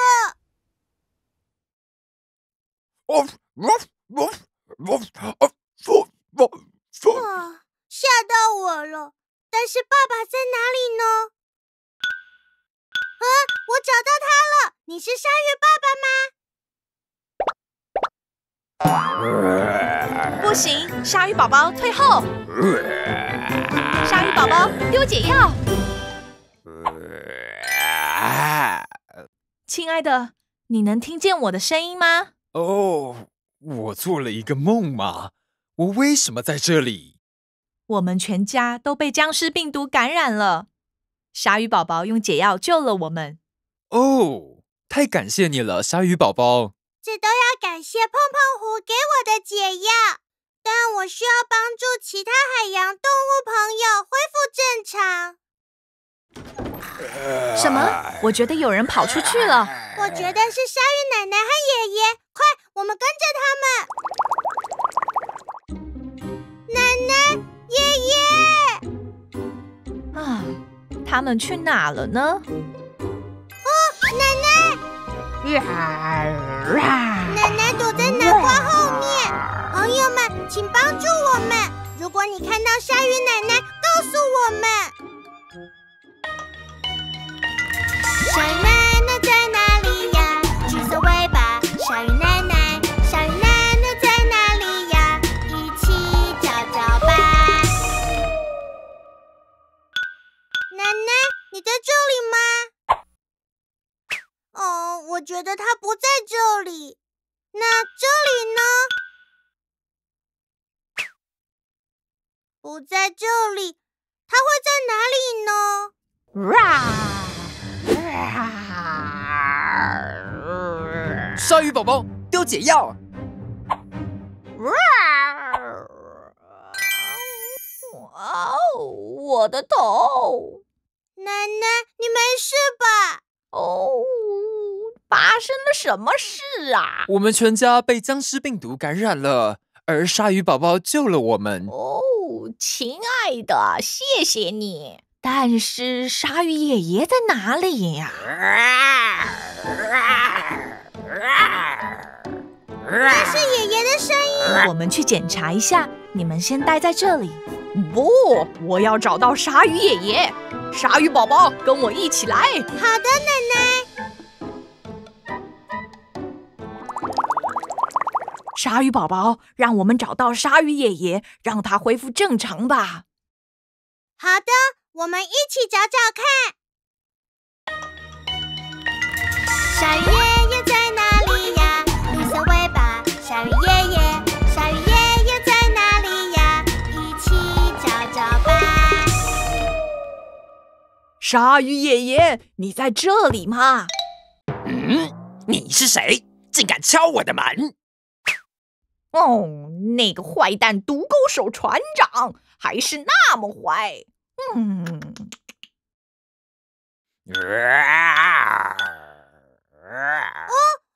吓到我了！但是爸爸在哪里呢？啊，我找到他了！你是鲨鱼爸爸吗？不行，鲨鱼宝宝退后。鲨鱼宝宝丢解药。亲爱的，你能听见我的声音吗？哦，我做了一个梦吗？我为什么在这里？我们全家都被僵尸病毒感染了。鲨鱼宝宝用解药救了我们。哦，太感谢你了，鲨鱼宝宝。这都要感谢碰碰狐给我的解药，但我需要帮助其他海洋动物朋友恢复正常。什么？我觉得有人跑出去了。我觉得是鲨鱼奶奶和爷爷，快，我们跟着他们。奶奶，爷爷，啊，他们去哪了呢？哦，奶奶，奶奶躲在南瓜后面。朋友们，请帮助我们！如果你看到鲨鱼奶奶，告诉我们。鲨鱼奶奶在哪里呀？橘色尾巴，鲨鱼奶奶，鲨鱼奶奶在哪里呀？一起找找吧。奶奶，你在这里吗？哦，我觉得他不在这里。那这里呢？不在这里，他会在哪里呢？啊鲨鱼宝宝丢解药。哇哦，我的头！奶奶，你没事吧？哦，发生了什么事啊？我们全家被僵尸病毒感染了，而鲨鱼宝宝救了我们。哦，亲爱的，谢谢你。但是鲨鱼爷爷在哪里呀？那是爷爷的声音。我们去检查一下。你们先待在这里。不，我要找到鲨鱼爷爷。鲨鱼宝宝，跟我一起来。好的，奶奶。鲨鱼宝宝，让我们找到鲨鱼爷爷，让他恢复正常吧。好的，我们一起找找看。鲨鱼爷爷在哪里呀？绿色尾巴，鲨鱼爷爷。鲨鱼爷爷在哪里呀？一起找找吧。鲨鱼爷爷，你在这里吗？嗯，你是谁？竟敢敲我的门！哦，那个坏蛋独钩手船长还是那么坏。嗯。哦，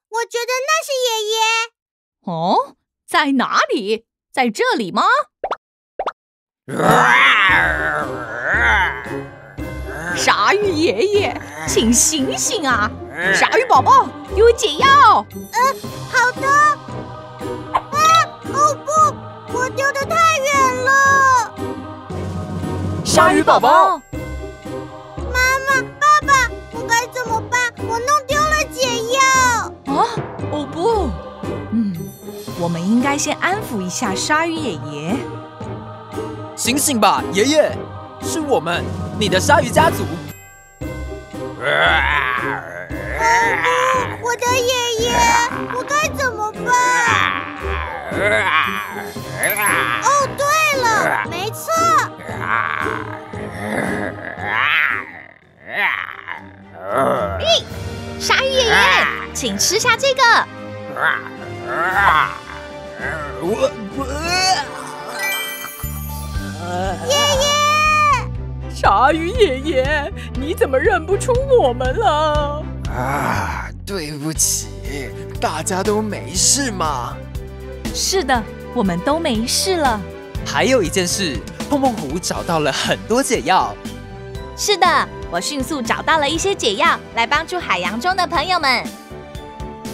我觉得那是爷爷。哦，在哪里？在这里吗？鲨鱼爷爷，请醒醒啊！鲨鱼宝宝有解药。嗯，好的。丢的太远了。鲨鱼宝宝。妈妈爸爸我该怎么办？我弄丢了解药。啊哦不嗯我们应该先安抚一下鲨鱼爷爷。醒醒吧爷爷是我们你的鲨鱼家族。我的爷爷，我该怎么办？哦，对了，没错，咦，鲨鱼爷爷，请吃下这个。爷爷，鲨鱼爷爷，你怎么认不出我们了？啊，对不起，大家都没事吗？是的，我们都没事了。还有一件事，碰碰虎找到了很多解药。是的，我迅速找到了一些解药，来帮助海洋中的朋友们。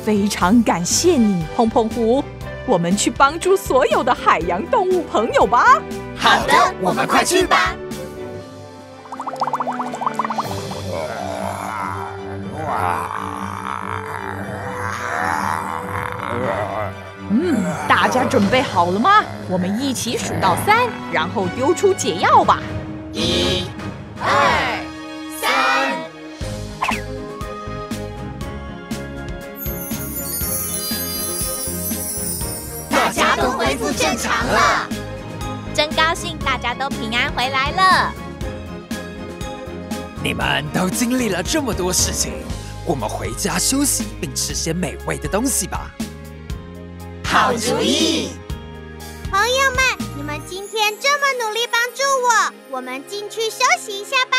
非常感谢你，碰碰虎。我们去帮助所有的海洋动物朋友吧。好的，我们快去吧。嗯，大家准备好了吗？我们一起数到三，然后丢出解药吧。一、二、三。大家都恢复正常了，真高兴大家都平安回来了。你们都经历了这么多事情，我们回家休息并吃些美味的东西吧。好主意！朋友们，你们今天这么努力帮助我，我们进去休息一下吧。